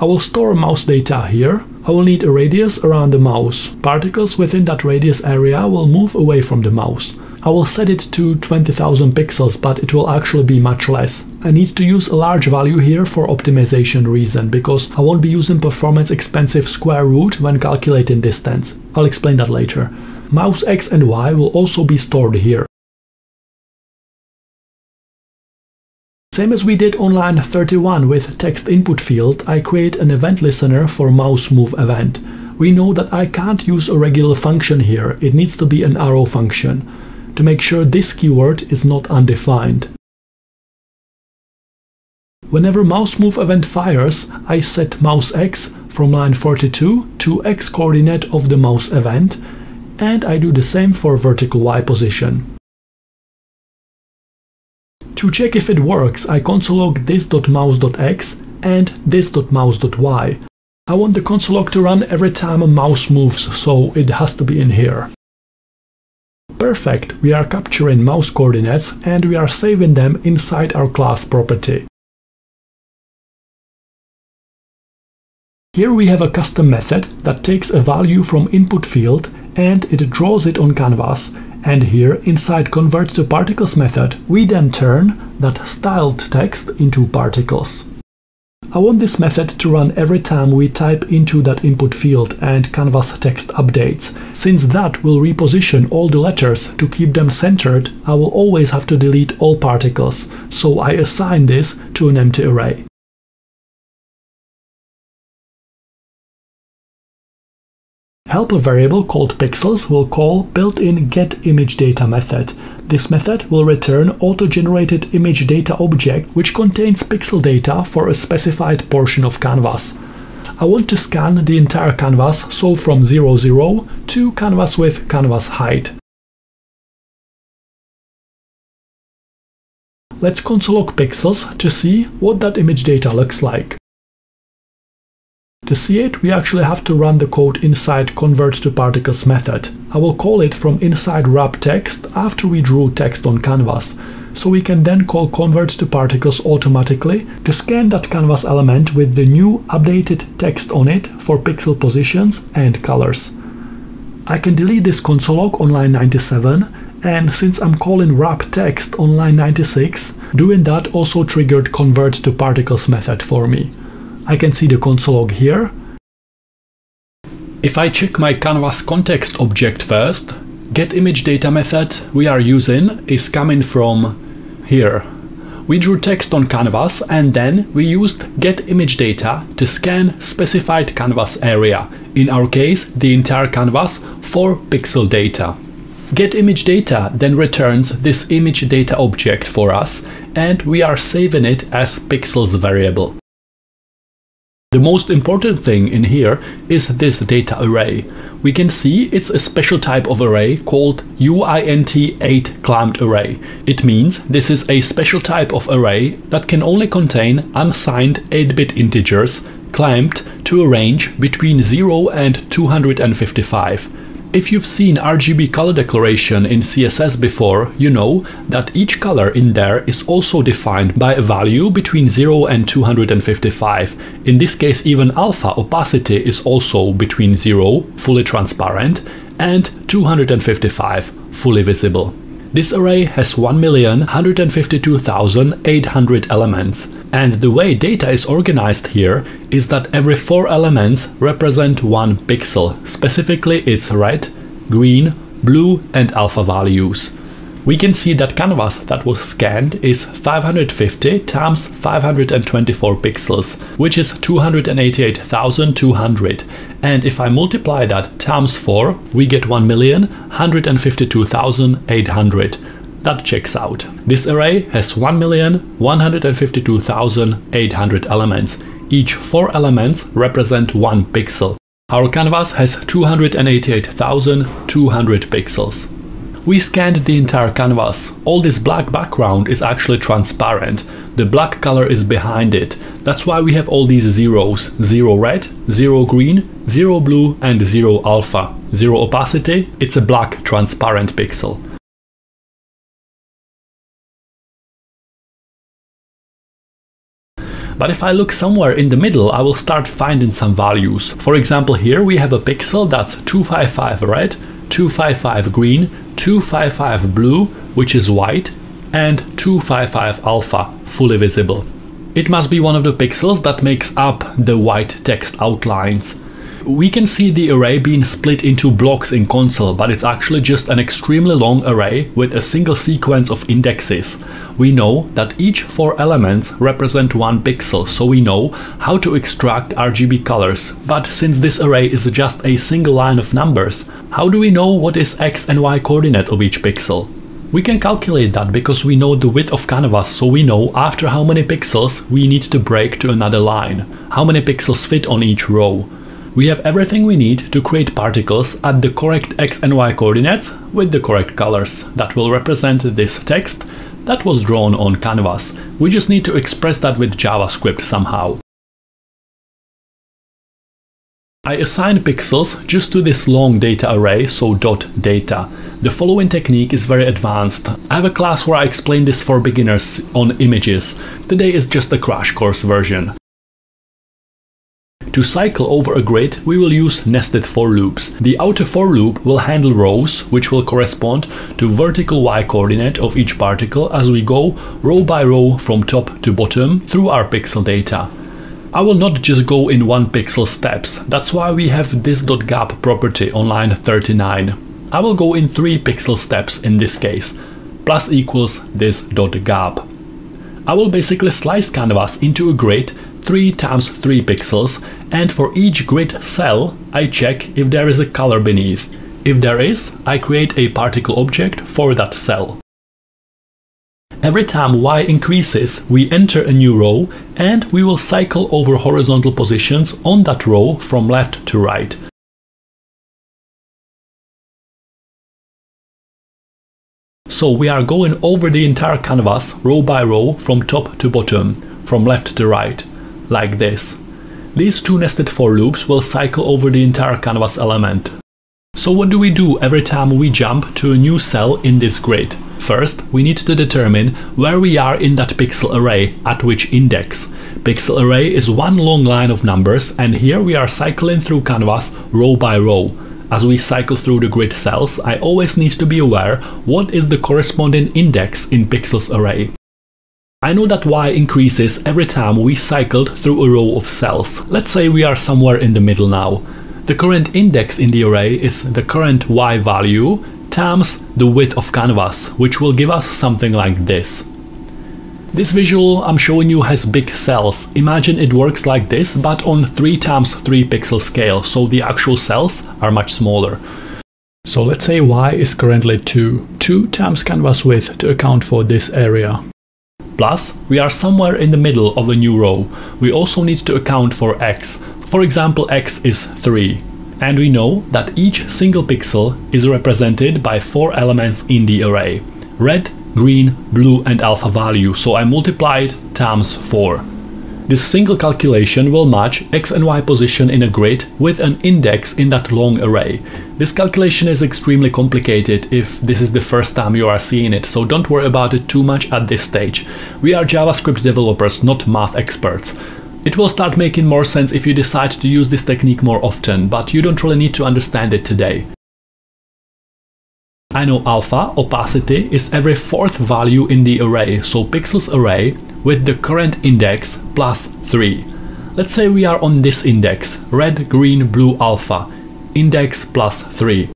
I will store mouse data here. I will need a radius around the mouse. Particles within that radius area will move away from the mouse. I will set it to 20,000 pixels, but it will actually be much less. I need to use a large value here for optimization reason, because I won't be using performance expensive square root when calculating distance. I'll explain that later. Mouse X and Y will also be stored here. Same as we did on line 31 with text input field, I create an event listener for mouse move event. We know that I can't use a regular function here, it needs to be an arrow function to make sure this keyword is not undefined. Whenever mouse move event fires, I set mouse x from line 42 to x coordinate of the mouse event, and I do the same for vertical y position. To check if it works, I console log this.mouse.x and this.mouse.y. I want the console log to run every time a mouse moves, so it has to be in here. Perfect, we are capturing mouse coordinates and we are saving them inside our class property. Here we have a custom method that takes a value from input field and it draws it on canvas and here inside convert to particles method we then turn that styled text into particles. I want this method to run every time we type into that input field and canvas text updates. Since that will reposition all the letters to keep them centered, I will always have to delete all particles, so I assign this to an empty array. Helper variable called pixels will call built-in getImageData method. This method will return auto-generated image data object which contains pixel data for a specified portion of canvas. I want to scan the entire canvas, so from 0, 0 to canvas with canvas height. Let's console log pixels to see what that image data looks like. To see it, we actually have to run the code inside convert to particles method. I will call it from inside wrap text after we drew text on canvas. So we can then call convert to particles automatically to scan that canvas element with the new updated text on it for pixel positions and colors. I can delete this console log on line 97 and since I'm calling wrap text on line 96, doing that also triggered convert to particles method for me. I can see the console log here. If I check my canvas context object first, get image data method we are using is coming from here. We drew text on canvas and then we used getImageData to scan specified canvas area, in our case the entire canvas, for pixel data. GetImageData then returns this image data object for us and we are saving it as pixels variable. The most important thing in here is this data array. We can see it's a special type of array called UINT8 clamped array. It means this is a special type of array that can only contain unsigned 8-bit integers clamped to a range between 0 and 255. If you've seen RGB color declaration in CSS before, you know that each color in there is also defined by a value between 0 and 255. In this case even alpha opacity is also between 0, fully transparent, and 255, fully visible. This array has 1,152,800 elements, and the way data is organized here is that every 4 elements represent one pixel, specifically its red, green, blue and alpha values. We can see that canvas that was scanned is 550 times 524 pixels, which is 288,200. And if I multiply that times 4, we get 1,152,800. That checks out. This array has 1,152,800 elements. Each 4 elements represent 1 pixel. Our canvas has 288,200 pixels. We scanned the entire canvas. All this black background is actually transparent. The black color is behind it. That's why we have all these zeros. Zero red, zero green, zero blue and zero alpha. Zero opacity, it's a black transparent pixel. But if I look somewhere in the middle, I will start finding some values. For example, here we have a pixel that's 255 red, 255 green, 255 blue, which is white, and 255 alpha, fully visible. It must be one of the pixels that makes up the white text outlines. We can see the array being split into blocks in console, but it's actually just an extremely long array with a single sequence of indexes. We know that each four elements represent one pixel, so we know how to extract RGB colors. But since this array is just a single line of numbers, how do we know what is x and y coordinate of each pixel? We can calculate that because we know the width of canvas, so we know after how many pixels we need to break to another line, how many pixels fit on each row. We have everything we need to create particles at the correct x and y coordinates with the correct colors that will represent this text that was drawn on canvas. We just need to express that with JavaScript somehow. I assign pixels just to this long data array, so dot data. The following technique is very advanced. I have a class where I explain this for beginners on images. Today is just a crash course version. To cycle over a grid, we will use nested for loops. The outer for loop will handle rows, which will correspond to vertical y coordinate of each particle as we go row by row from top to bottom through our pixel data. I will not just go in one pixel steps, that's why we have this .gap property on line 39. I will go in three pixel steps in this case, plus equals this .gap. I will basically slice canvas into a grid 3 times 3 pixels and for each grid cell I check if there is a color beneath. If there is, I create a particle object for that cell. Every time y increases, we enter a new row and we will cycle over horizontal positions on that row from left to right. So we are going over the entire canvas row by row from top to bottom, from left to right like this. These two nested for loops will cycle over the entire canvas element. So what do we do every time we jump to a new cell in this grid? First, we need to determine where we are in that pixel array, at which index. Pixel array is one long line of numbers and here we are cycling through canvas row by row. As we cycle through the grid cells, I always need to be aware what is the corresponding index in pixels array. I know that y increases every time we cycled through a row of cells. Let's say we are somewhere in the middle now. The current index in the array is the current y value times the width of canvas, which will give us something like this. This visual I'm showing you has big cells. Imagine it works like this, but on 3 times 3 pixel scale, so the actual cells are much smaller. So let's say y is currently 2. 2 times canvas width to account for this area. Plus, we are somewhere in the middle of a new row. We also need to account for x. For example, x is 3. And we know that each single pixel is represented by 4 elements in the array. Red, green, blue and alpha value, so I multiplied times 4. This single calculation will match x and y position in a grid with an index in that long array. This calculation is extremely complicated if this is the first time you are seeing it, so don't worry about it too much at this stage. We are JavaScript developers, not math experts. It will start making more sense if you decide to use this technique more often, but you don't really need to understand it today. I know alpha, opacity, is every fourth value in the array, so pixels array with the current index plus 3. Let's say we are on this index, red, green, blue, alpha, index plus 3.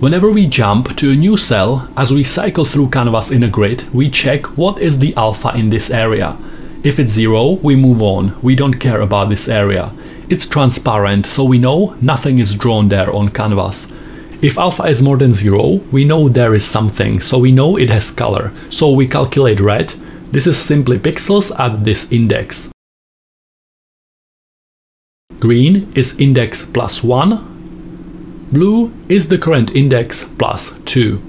Whenever we jump to a new cell, as we cycle through canvas in a grid, we check what is the alpha in this area. If it's 0, we move on, we don't care about this area. It's transparent, so we know nothing is drawn there on canvas. If alpha is more than 0, we know there is something, so we know it has color. So we calculate red, this is simply pixels at this index. Green is index plus 1, blue is the current index plus 2.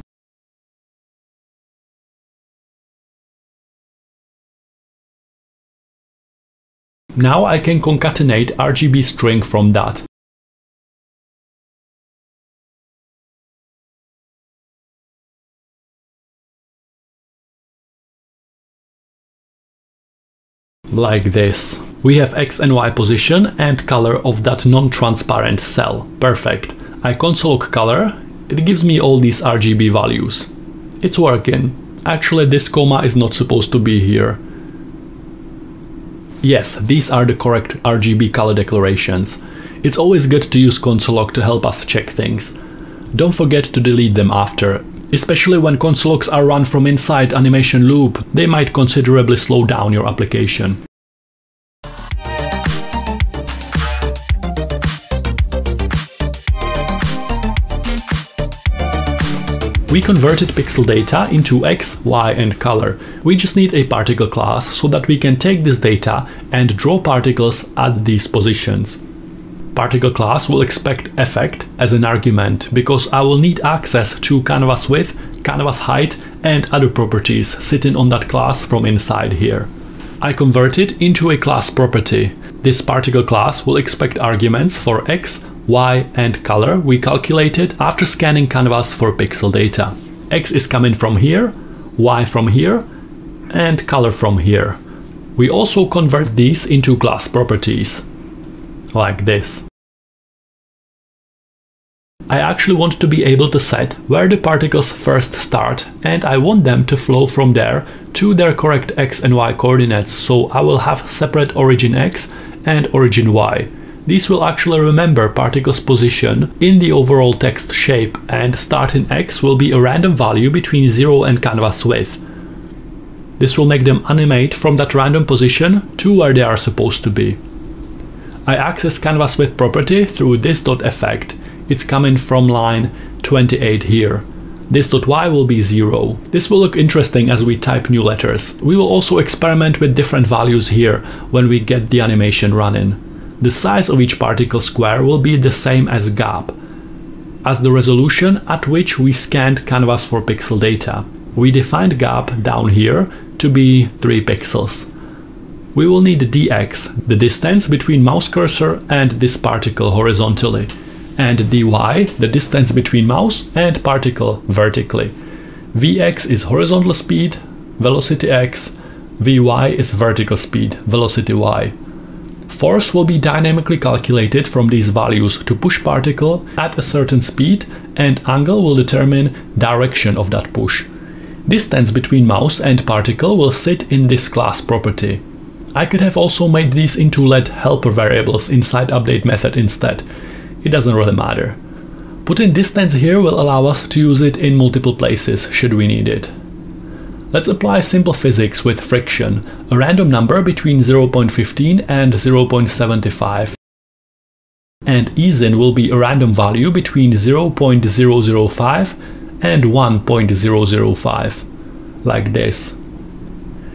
Now I can concatenate RGB string from that. Like this. We have x and y position and color of that non-transparent cell. Perfect. I console log color, it gives me all these RGB values. It's working. Actually this comma is not supposed to be here. Yes, these are the correct RGB color declarations. It's always good to use console log to help us check things. Don't forget to delete them after. Especially when console logs are run from inside animation loop, they might considerably slow down your application. We converted pixel data into X, Y and color. We just need a particle class so that we can take this data and draw particles at these positions. Particle class will expect effect as an argument because I will need access to canvas width, canvas height and other properties sitting on that class from inside here. I convert it into a class property. This particle class will expect arguments for x, y and color we calculated after scanning canvas for pixel data. X is coming from here, Y from here, and color from here. We also convert these into class properties, like this. I actually want to be able to set where the particles first start and I want them to flow from there to their correct x and y coordinates so I will have separate origin x and origin y. These will actually remember particles position in the overall text shape and start in X will be a random value between 0 and canvas width. This will make them animate from that random position to where they are supposed to be. I access canvas width property through this dot effect. It's coming from line 28 here. This dot y will be 0. This will look interesting as we type new letters. We will also experiment with different values here when we get the animation running. The size of each particle square will be the same as gap, as the resolution at which we scanned canvas for pixel data. We defined gap down here to be 3 pixels. We will need dx, the distance between mouse cursor and this particle horizontally, and dy, the distance between mouse and particle vertically. vx is horizontal speed, velocity x, vy is vertical speed, velocity y. Force will be dynamically calculated from these values to push particle at a certain speed and angle will determine direction of that push. Distance between mouse and particle will sit in this class property. I could have also made these into let helper variables inside update method instead. It doesn't really matter. Putting distance here will allow us to use it in multiple places should we need it. Let's apply simple physics with friction, a random number between 0.15 and 0.75. And easing will be a random value between 0.005 and 1.005, like this.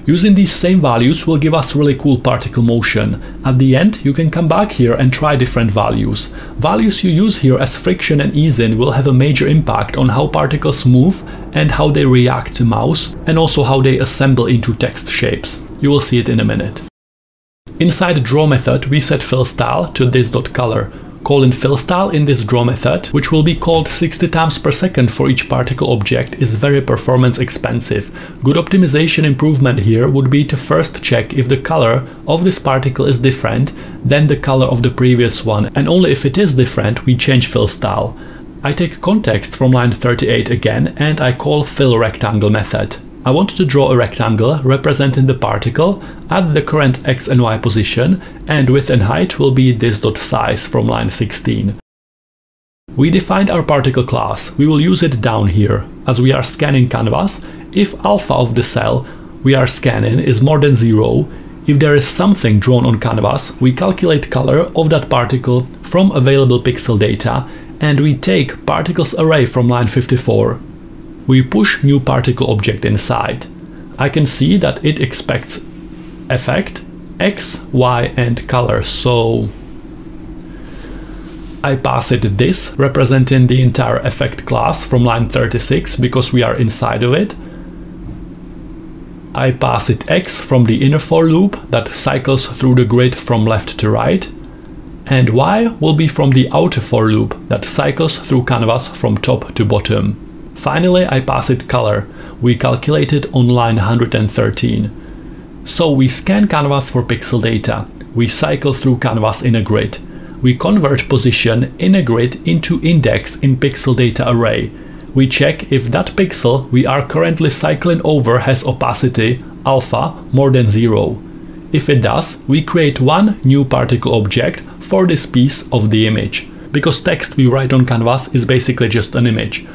Using these same values will give us really cool particle motion. At the end, you can come back here and try different values. Values you use here as friction and easing will have a major impact on how particles move and how they react to mouse, and also how they assemble into text shapes. You will see it in a minute. Inside the draw method, we set fill style to this.color. Call in fill style in this draw method, which will be called 60 times per second for each particle object, is very performance expensive. Good optimization improvement here would be to first check if the color of this particle is different than the color of the previous one, and only if it is different we change fill style. I take context from line 38 again and I call fill rectangle method. I want to draw a rectangle representing the particle at the current x and y position and width and height will be this dot size from line 16. We defined our particle class, we will use it down here. As we are scanning canvas, if alpha of the cell we are scanning is more than zero, if there is something drawn on canvas, we calculate color of that particle from available pixel data and we take particles array from line 54 we push new particle object inside. I can see that it expects effect, X, Y and color, so I pass it this, representing the entire effect class from line 36 because we are inside of it. I pass it X from the inner for loop that cycles through the grid from left to right. And Y will be from the outer for loop that cycles through canvas from top to bottom. Finally, I pass it color. We calculate it on line 113. So we scan canvas for pixel data. We cycle through canvas in a grid. We convert position in a grid into index in pixel data array. We check if that pixel we are currently cycling over has opacity alpha more than zero. If it does, we create one new particle object for this piece of the image, because text we write on canvas is basically just an image.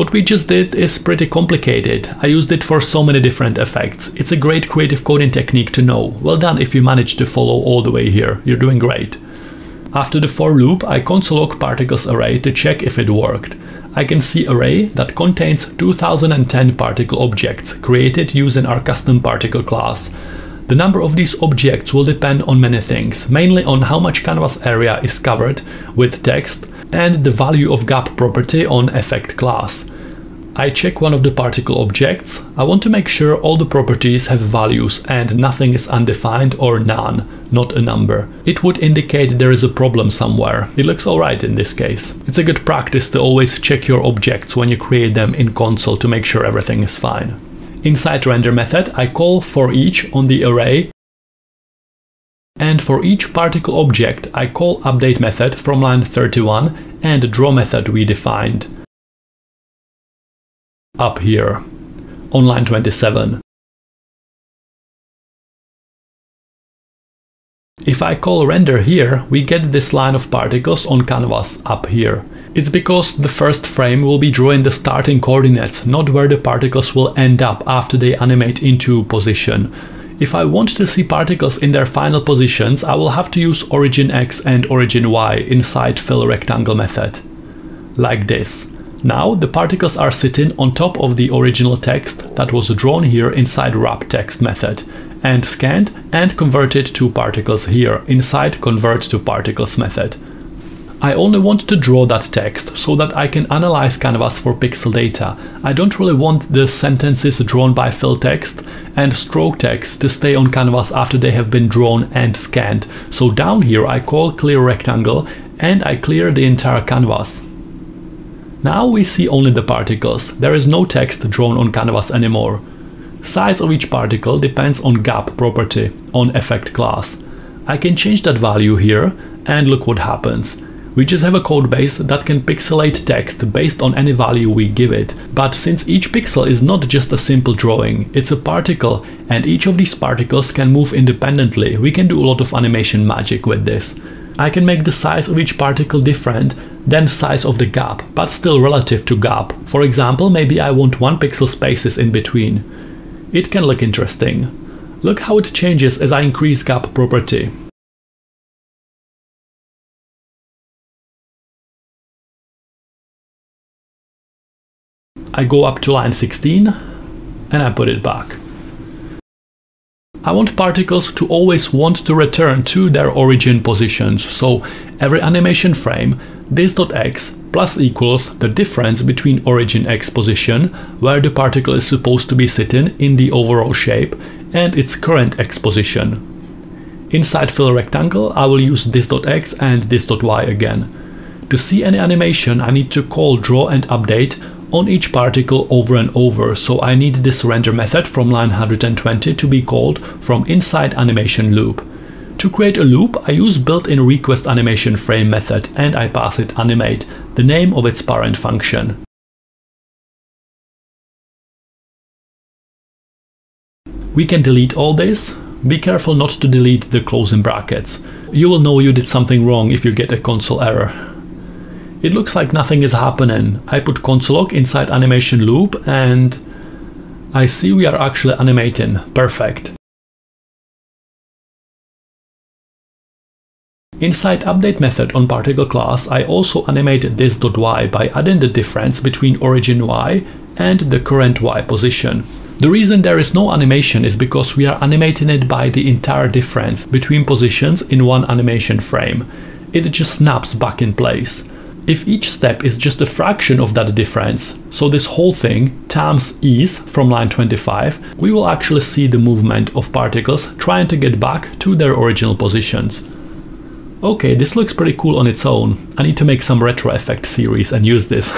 What we just did is pretty complicated. I used it for so many different effects. It's a great creative coding technique to know. Well done if you managed to follow all the way here. You're doing great. After the for loop, I console log particles array to check if it worked. I can see array that contains 2010 particle objects created using our custom particle class. The number of these objects will depend on many things, mainly on how much canvas area is covered with text and the value of gap property on effect class. I check one of the particle objects. I want to make sure all the properties have values and nothing is undefined or none, not a number. It would indicate there is a problem somewhere. It looks alright in this case. It's a good practice to always check your objects when you create them in console to make sure everything is fine. Inside render method, I call for each on the array and for each particle object I call update method from line 31 and draw method we defined. Up here, on line 27. If I call render here, we get this line of particles on canvas up here. It's because the first frame will be drawing the starting coordinates, not where the particles will end up after they animate into position. If I want to see particles in their final positions, I will have to use origin X and origin Y inside fill rectangle method. Like this. Now the particles are sitting on top of the original text that was drawn here inside wrap text method and scanned and converted to particles here inside convert to particles method. I only want to draw that text so that I can analyze Canvas for pixel data. I don't really want the sentences drawn by fill text and stroke text to stay on Canvas after they have been drawn and scanned. So down here I call clear rectangle and I clear the entire canvas. Now we see only the particles. There is no text drawn on canvas anymore. Size of each particle depends on gap property on effect class. I can change that value here and look what happens. We just have a codebase that can pixelate text based on any value we give it. But since each pixel is not just a simple drawing, it's a particle and each of these particles can move independently, we can do a lot of animation magic with this. I can make the size of each particle different than size of the gap, but still relative to gap. For example, maybe I want 1 pixel spaces in between. It can look interesting. Look how it changes as I increase gap property. I go up to line 16 and I put it back. I want particles to always want to return to their origin positions, so every animation frame, this dot x plus equals the difference between origin x position, where the particle is supposed to be sitting in the overall shape, and its current x position. Inside fill rectangle, I will use this dot x and this dot y again. To see any animation, I need to call draw and update on each particle over and over, so I need this render method from line 120 to be called from inside animation loop. To create a loop, I use built-in request animation frame method and I pass it animate, the name of its parent function. We can delete all this. Be careful not to delete the closing brackets. You will know you did something wrong if you get a console error. It looks like nothing is happening. I put console log inside animation loop and I see we are actually animating. Perfect. Inside update method on particle class, I also animated this .y by adding the difference between origin y and the current y position. The reason there is no animation is because we are animating it by the entire difference between positions in one animation frame. It just snaps back in place. If each step is just a fraction of that difference, so this whole thing times ease from line 25, we will actually see the movement of particles trying to get back to their original positions. Okay, this looks pretty cool on its own. I need to make some retro effect series and use this.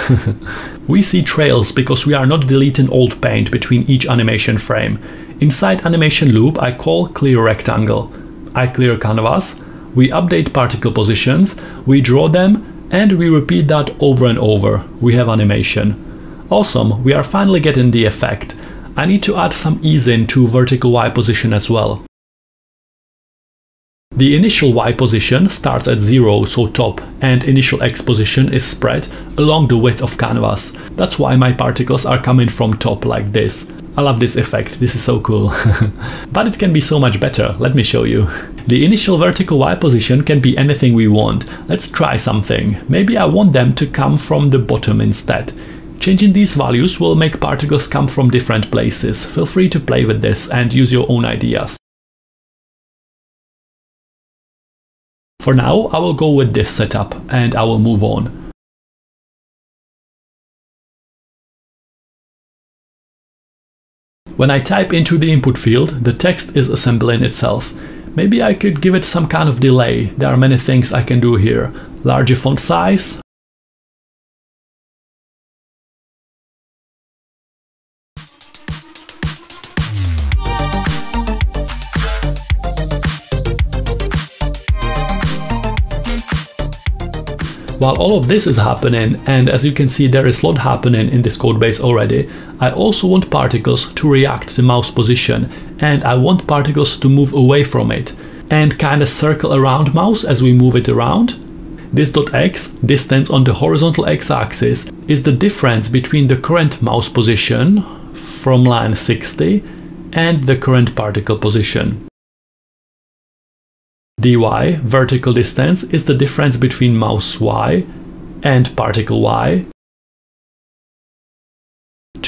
we see trails because we are not deleting old paint between each animation frame. Inside animation loop I call clear rectangle. I clear canvas, we update particle positions, we draw them and we repeat that over and over. We have animation. Awesome, we are finally getting the effect. I need to add some easing to vertical Y position as well. The initial Y position starts at 0, so top, and initial X position is spread along the width of canvas. That's why my particles are coming from top like this. I love this effect, this is so cool. but it can be so much better, let me show you. The initial vertical Y position can be anything we want. Let's try something. Maybe I want them to come from the bottom instead. Changing these values will make particles come from different places. Feel free to play with this and use your own ideas. For now, I will go with this setup and I will move on. When I type into the input field, the text is assembling itself. Maybe I could give it some kind of delay. There are many things I can do here. Larger font size, While all of this is happening, and as you can see there is a lot happening in this codebase already, I also want particles to react to mouse position, and I want particles to move away from it, and kinda circle around mouse as we move it around. This dot .x, distance on the horizontal x-axis, is the difference between the current mouse position from line 60 and the current particle position dy, vertical distance, is the difference between mouse y and particle y.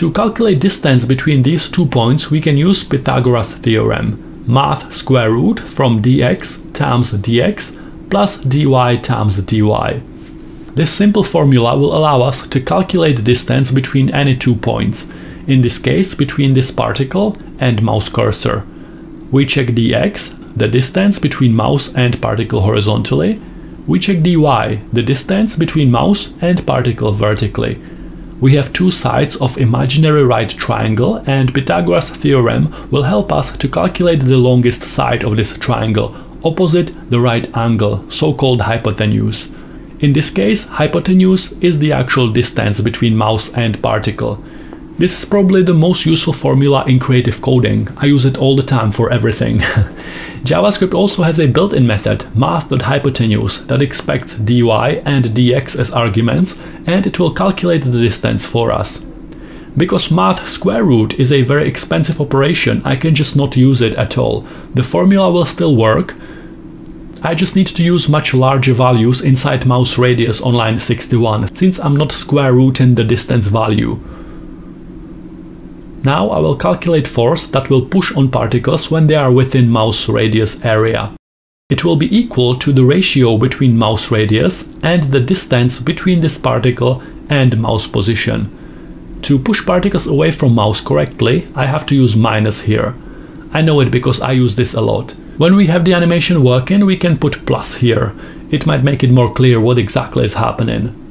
To calculate distance between these two points, we can use Pythagoras theorem. Math square root from dx times dx plus dy times dy. This simple formula will allow us to calculate the distance between any two points, in this case between this particle and mouse cursor. We check dx, the distance between mouse and particle horizontally, we check dy, the distance between mouse and particle vertically. We have two sides of imaginary right triangle and Pythagoras theorem will help us to calculate the longest side of this triangle opposite the right angle, so-called hypotenuse. In this case, hypotenuse is the actual distance between mouse and particle. This is probably the most useful formula in creative coding. I use it all the time for everything. JavaScript also has a built-in method, math.hypotenuse, that expects dy and dx as arguments, and it will calculate the distance for us. Because math square root is a very expensive operation, I can just not use it at all. The formula will still work, I just need to use much larger values inside mouse radius on line 61, since I'm not square rooting the distance value. Now I will calculate force that will push on particles when they are within mouse radius area. It will be equal to the ratio between mouse radius and the distance between this particle and mouse position. To push particles away from mouse correctly, I have to use minus here. I know it because I use this a lot. When we have the animation working, we can put plus here. It might make it more clear what exactly is happening.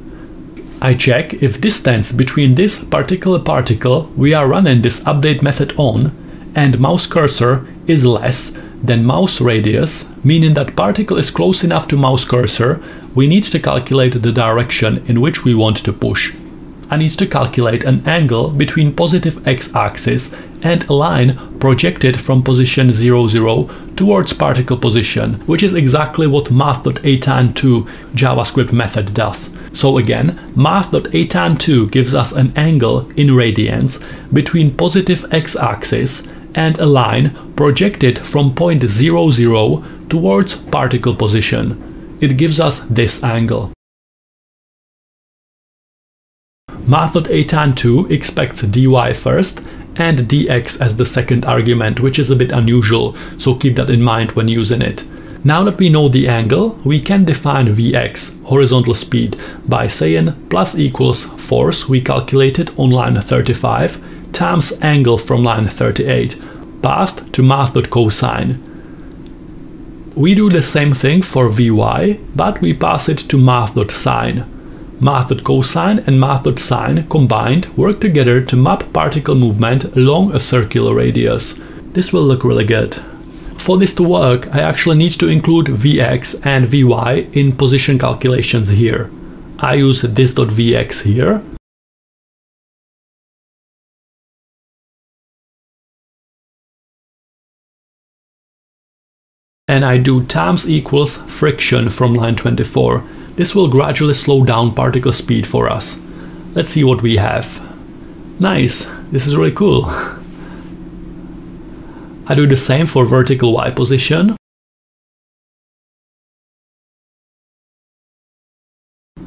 I check if distance between this particular particle we are running this update method on and mouse cursor is less than mouse radius, meaning that particle is close enough to mouse cursor, we need to calculate the direction in which we want to push. I need to calculate an angle between positive x-axis and a line projected from position 0, 0 towards particle position, which is exactly what math.atan2 JavaScript method does. So again, math.atan2 gives us an angle in radians between positive x-axis and a line projected from point 0, 0 towards particle position. It gives us this angle. Math.atan2 expects dy first and dx as the second argument, which is a bit unusual, so keep that in mind when using it. Now that we know the angle, we can define Vx, horizontal speed, by saying plus equals force we calculated on line 35 times angle from line 38, passed to math.cosine. We do the same thing for Vy, but we pass it to math.sine. Math.cosine and math.sine combined work together to map particle movement along a circular radius. This will look really good. For this to work, I actually need to include Vx and Vy in position calculations here. I use this.vx here. And I do times equals friction from line 24. This will gradually slow down particle speed for us. Let's see what we have. Nice, this is really cool. I do the same for vertical Y position.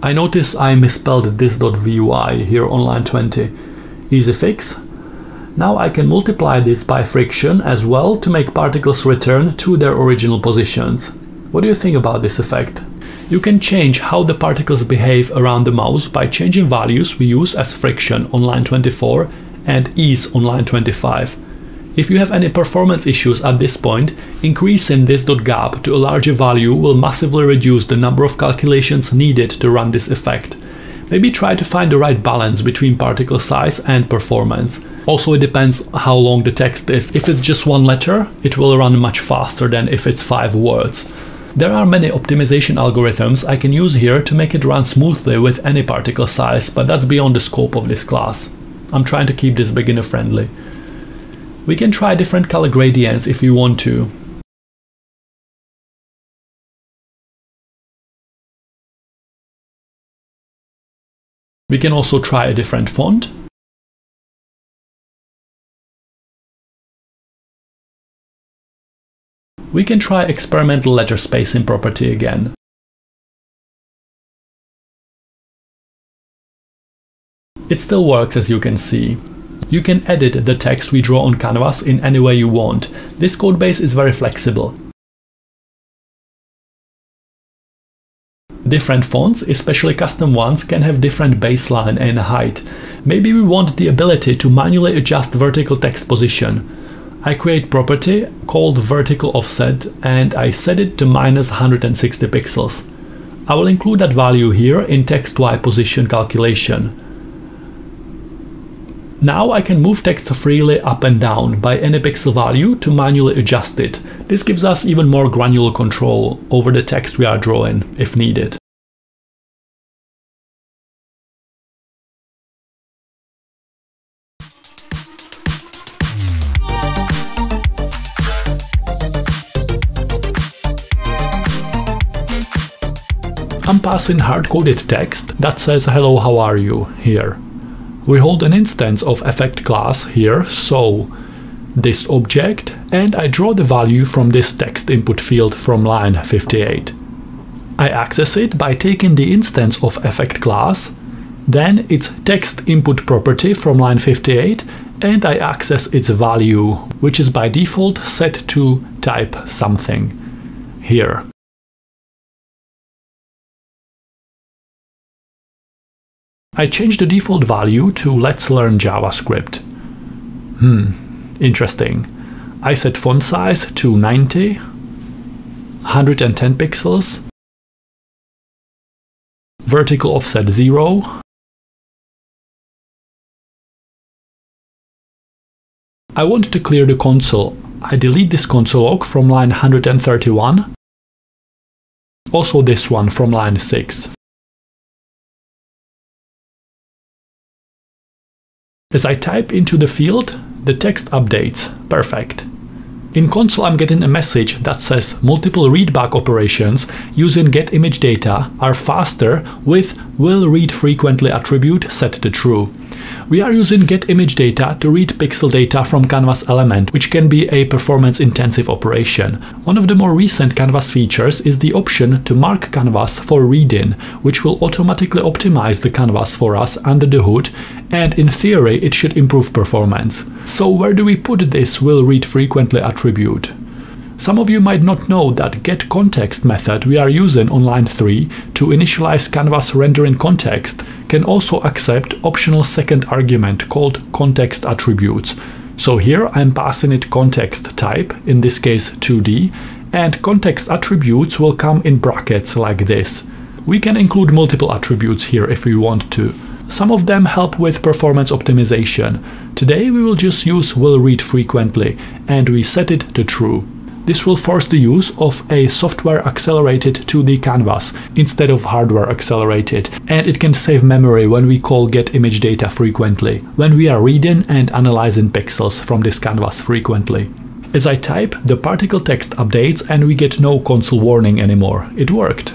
I notice I misspelled this.vy here on line 20. Easy fix. Now I can multiply this by friction as well to make particles return to their original positions. What do you think about this effect? You can change how the particles behave around the mouse by changing values we use as friction on line 24 and ease on line 25. If you have any performance issues at this point, increasing this dot gap to a larger value will massively reduce the number of calculations needed to run this effect. Maybe try to find the right balance between particle size and performance. Also it depends how long the text is. If it's just one letter, it will run much faster than if it's five words. There are many optimization algorithms I can use here to make it run smoothly with any particle size, but that's beyond the scope of this class. I'm trying to keep this beginner friendly. We can try different color gradients if we want to. We can also try a different font. We can try experimental letter spacing property again. It still works as you can see. You can edit the text we draw on canvas in any way you want. This codebase is very flexible. Different fonts, especially custom ones, can have different baseline and height. Maybe we want the ability to manually adjust vertical text position. I create property called vertical offset and I set it to minus 160 pixels. I will include that value here in text Y position calculation. Now I can move text freely up and down by any pixel value to manually adjust it. This gives us even more granular control over the text we are drawing if needed. I'm passing hard-coded text that says hello how are you here. We hold an instance of effect class here, so this object, and I draw the value from this text input field from line 58. I access it by taking the instance of effect class, then its text input property from line 58, and I access its value, which is by default set to type something here. I change the default value to let's learn JavaScript. Hmm, interesting. I set font size to 90, 110 pixels, vertical offset 0, I want to clear the console. I delete this console log from line 131, also this one from line 6. As I type into the field, the text updates. Perfect. In console I'm getting a message that says multiple readback operations using getImageData are faster with will read frequently attribute set to true. We are using getImageData to read pixel data from Canvas element, which can be a performance-intensive operation. One of the more recent Canvas features is the option to mark Canvas for reading, which will automatically optimize the Canvas for us under the hood, and in theory it should improve performance. So where do we put this will read frequently attribute? Some of you might not know that getContext method we are using on line 3 to initialize canvas rendering context can also accept optional second argument called context attributes. So here I'm passing it context type, in this case 2D, and context attributes will come in brackets like this. We can include multiple attributes here if we want to. Some of them help with performance optimization. Today we will just use will read frequently and we set it to true. This will force the use of a software accelerated 2D canvas instead of hardware accelerated, and it can save memory when we call getImageData frequently, when we are reading and analyzing pixels from this canvas frequently. As I type, the particle text updates and we get no console warning anymore. It worked.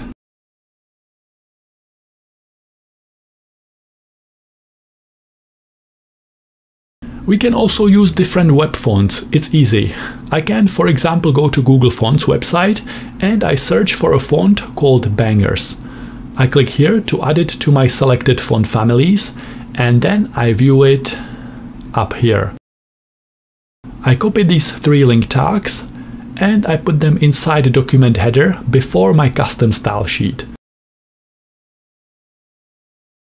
We can also use different web fonts, it's easy. I can for example go to Google Fonts website and I search for a font called Bangers. I click here to add it to my selected font families and then I view it up here. I copy these three link tags and I put them inside the document header before my custom style sheet.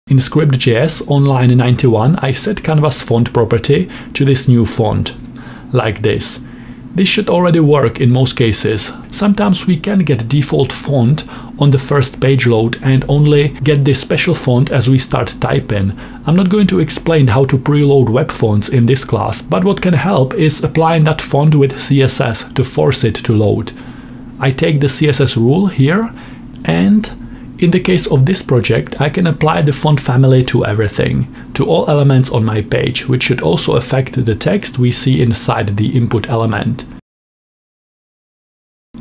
In script.js on line 91 I set canvas font property to this new font, like this. This should already work in most cases. Sometimes we can get default font on the first page load and only get this special font as we start typing. I'm not going to explain how to preload web fonts in this class, but what can help is applying that font with CSS to force it to load. I take the CSS rule here and in the case of this project, I can apply the font family to everything, to all elements on my page, which should also affect the text we see inside the input element.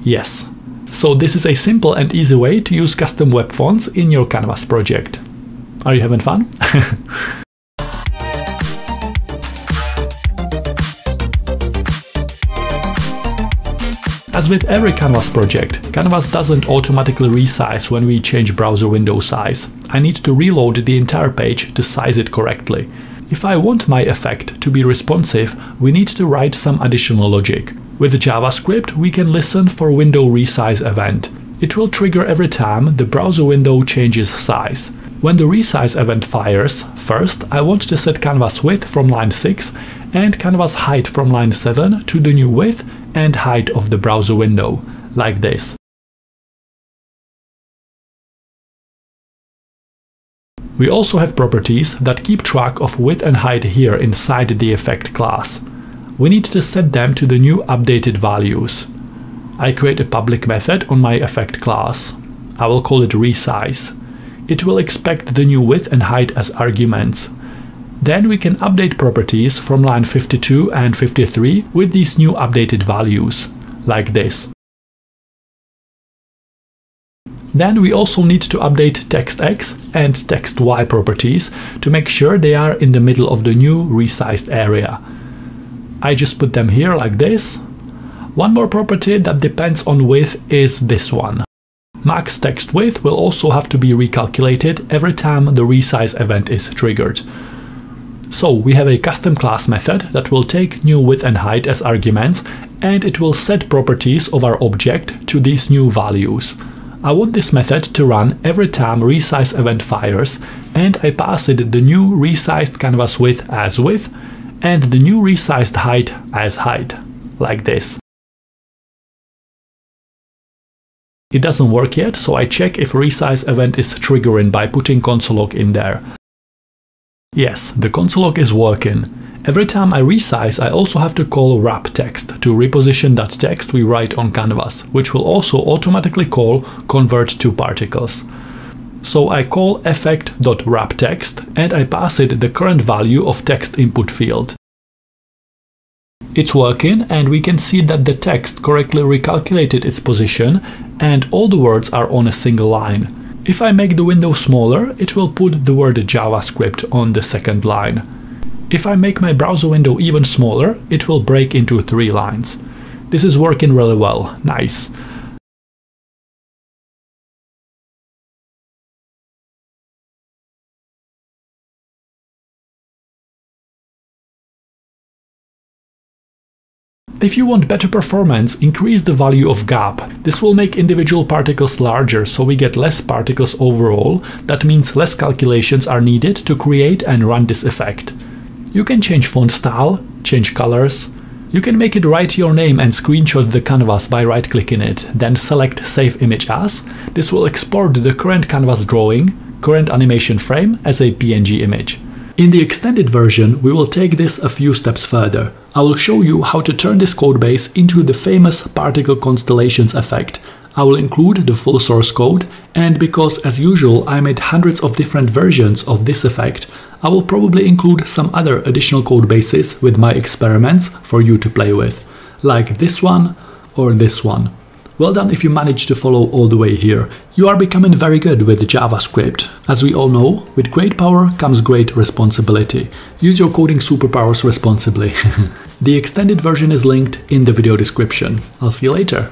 Yes, so this is a simple and easy way to use custom web fonts in your Canvas project. Are you having fun? As with every Canvas project, Canvas doesn't automatically resize when we change browser window size. I need to reload the entire page to size it correctly. If I want my effect to be responsive, we need to write some additional logic. With JavaScript, we can listen for window resize event. It will trigger every time the browser window changes size. When the resize event fires, first I want to set canvas width from line 6 and canvas height from line 7 to the new width and height of the browser window, like this. We also have properties that keep track of width and height here inside the effect class. We need to set them to the new updated values. I create a public method on my effect class. I will call it resize. It will expect the new width and height as arguments, then we can update properties from line 52 and 53 with these new updated values, like this. Then we also need to update TextX and TextY properties to make sure they are in the middle of the new resized area. I just put them here like this. One more property that depends on width is this one. Max text width will also have to be recalculated every time the resize event is triggered. So we have a custom class method that will take new width and height as arguments and it will set properties of our object to these new values. I want this method to run every time resize event fires and I pass it the new resized canvas width as width and the new resized height as height, like this. It doesn't work yet, so I check if resize event is triggering by putting console log in there. Yes, the console log is working. Every time I resize, I also have to call wrap text to reposition that text we write on canvas, which will also automatically call convert to particles. So I call effect.wrapText and I pass it the current value of text input field. It's working and we can see that the text correctly recalculated its position and all the words are on a single line. If I make the window smaller, it will put the word JavaScript on the second line. If I make my browser window even smaller, it will break into three lines. This is working really well, nice. If you want better performance, increase the value of gap. This will make individual particles larger so we get less particles overall, that means less calculations are needed to create and run this effect. You can change font style, change colors, you can make it write your name and screenshot the canvas by right clicking it, then select Save Image As. This will export the current canvas drawing, current animation frame as a PNG image. In the extended version, we will take this a few steps further. I will show you how to turn this codebase into the famous particle constellations effect. I will include the full source code, and because as usual I made hundreds of different versions of this effect, I will probably include some other additional codebases with my experiments for you to play with, like this one or this one. Well done if you managed to follow all the way here. You are becoming very good with JavaScript. As we all know, with great power comes great responsibility. Use your coding superpowers responsibly. the extended version is linked in the video description. I'll see you later.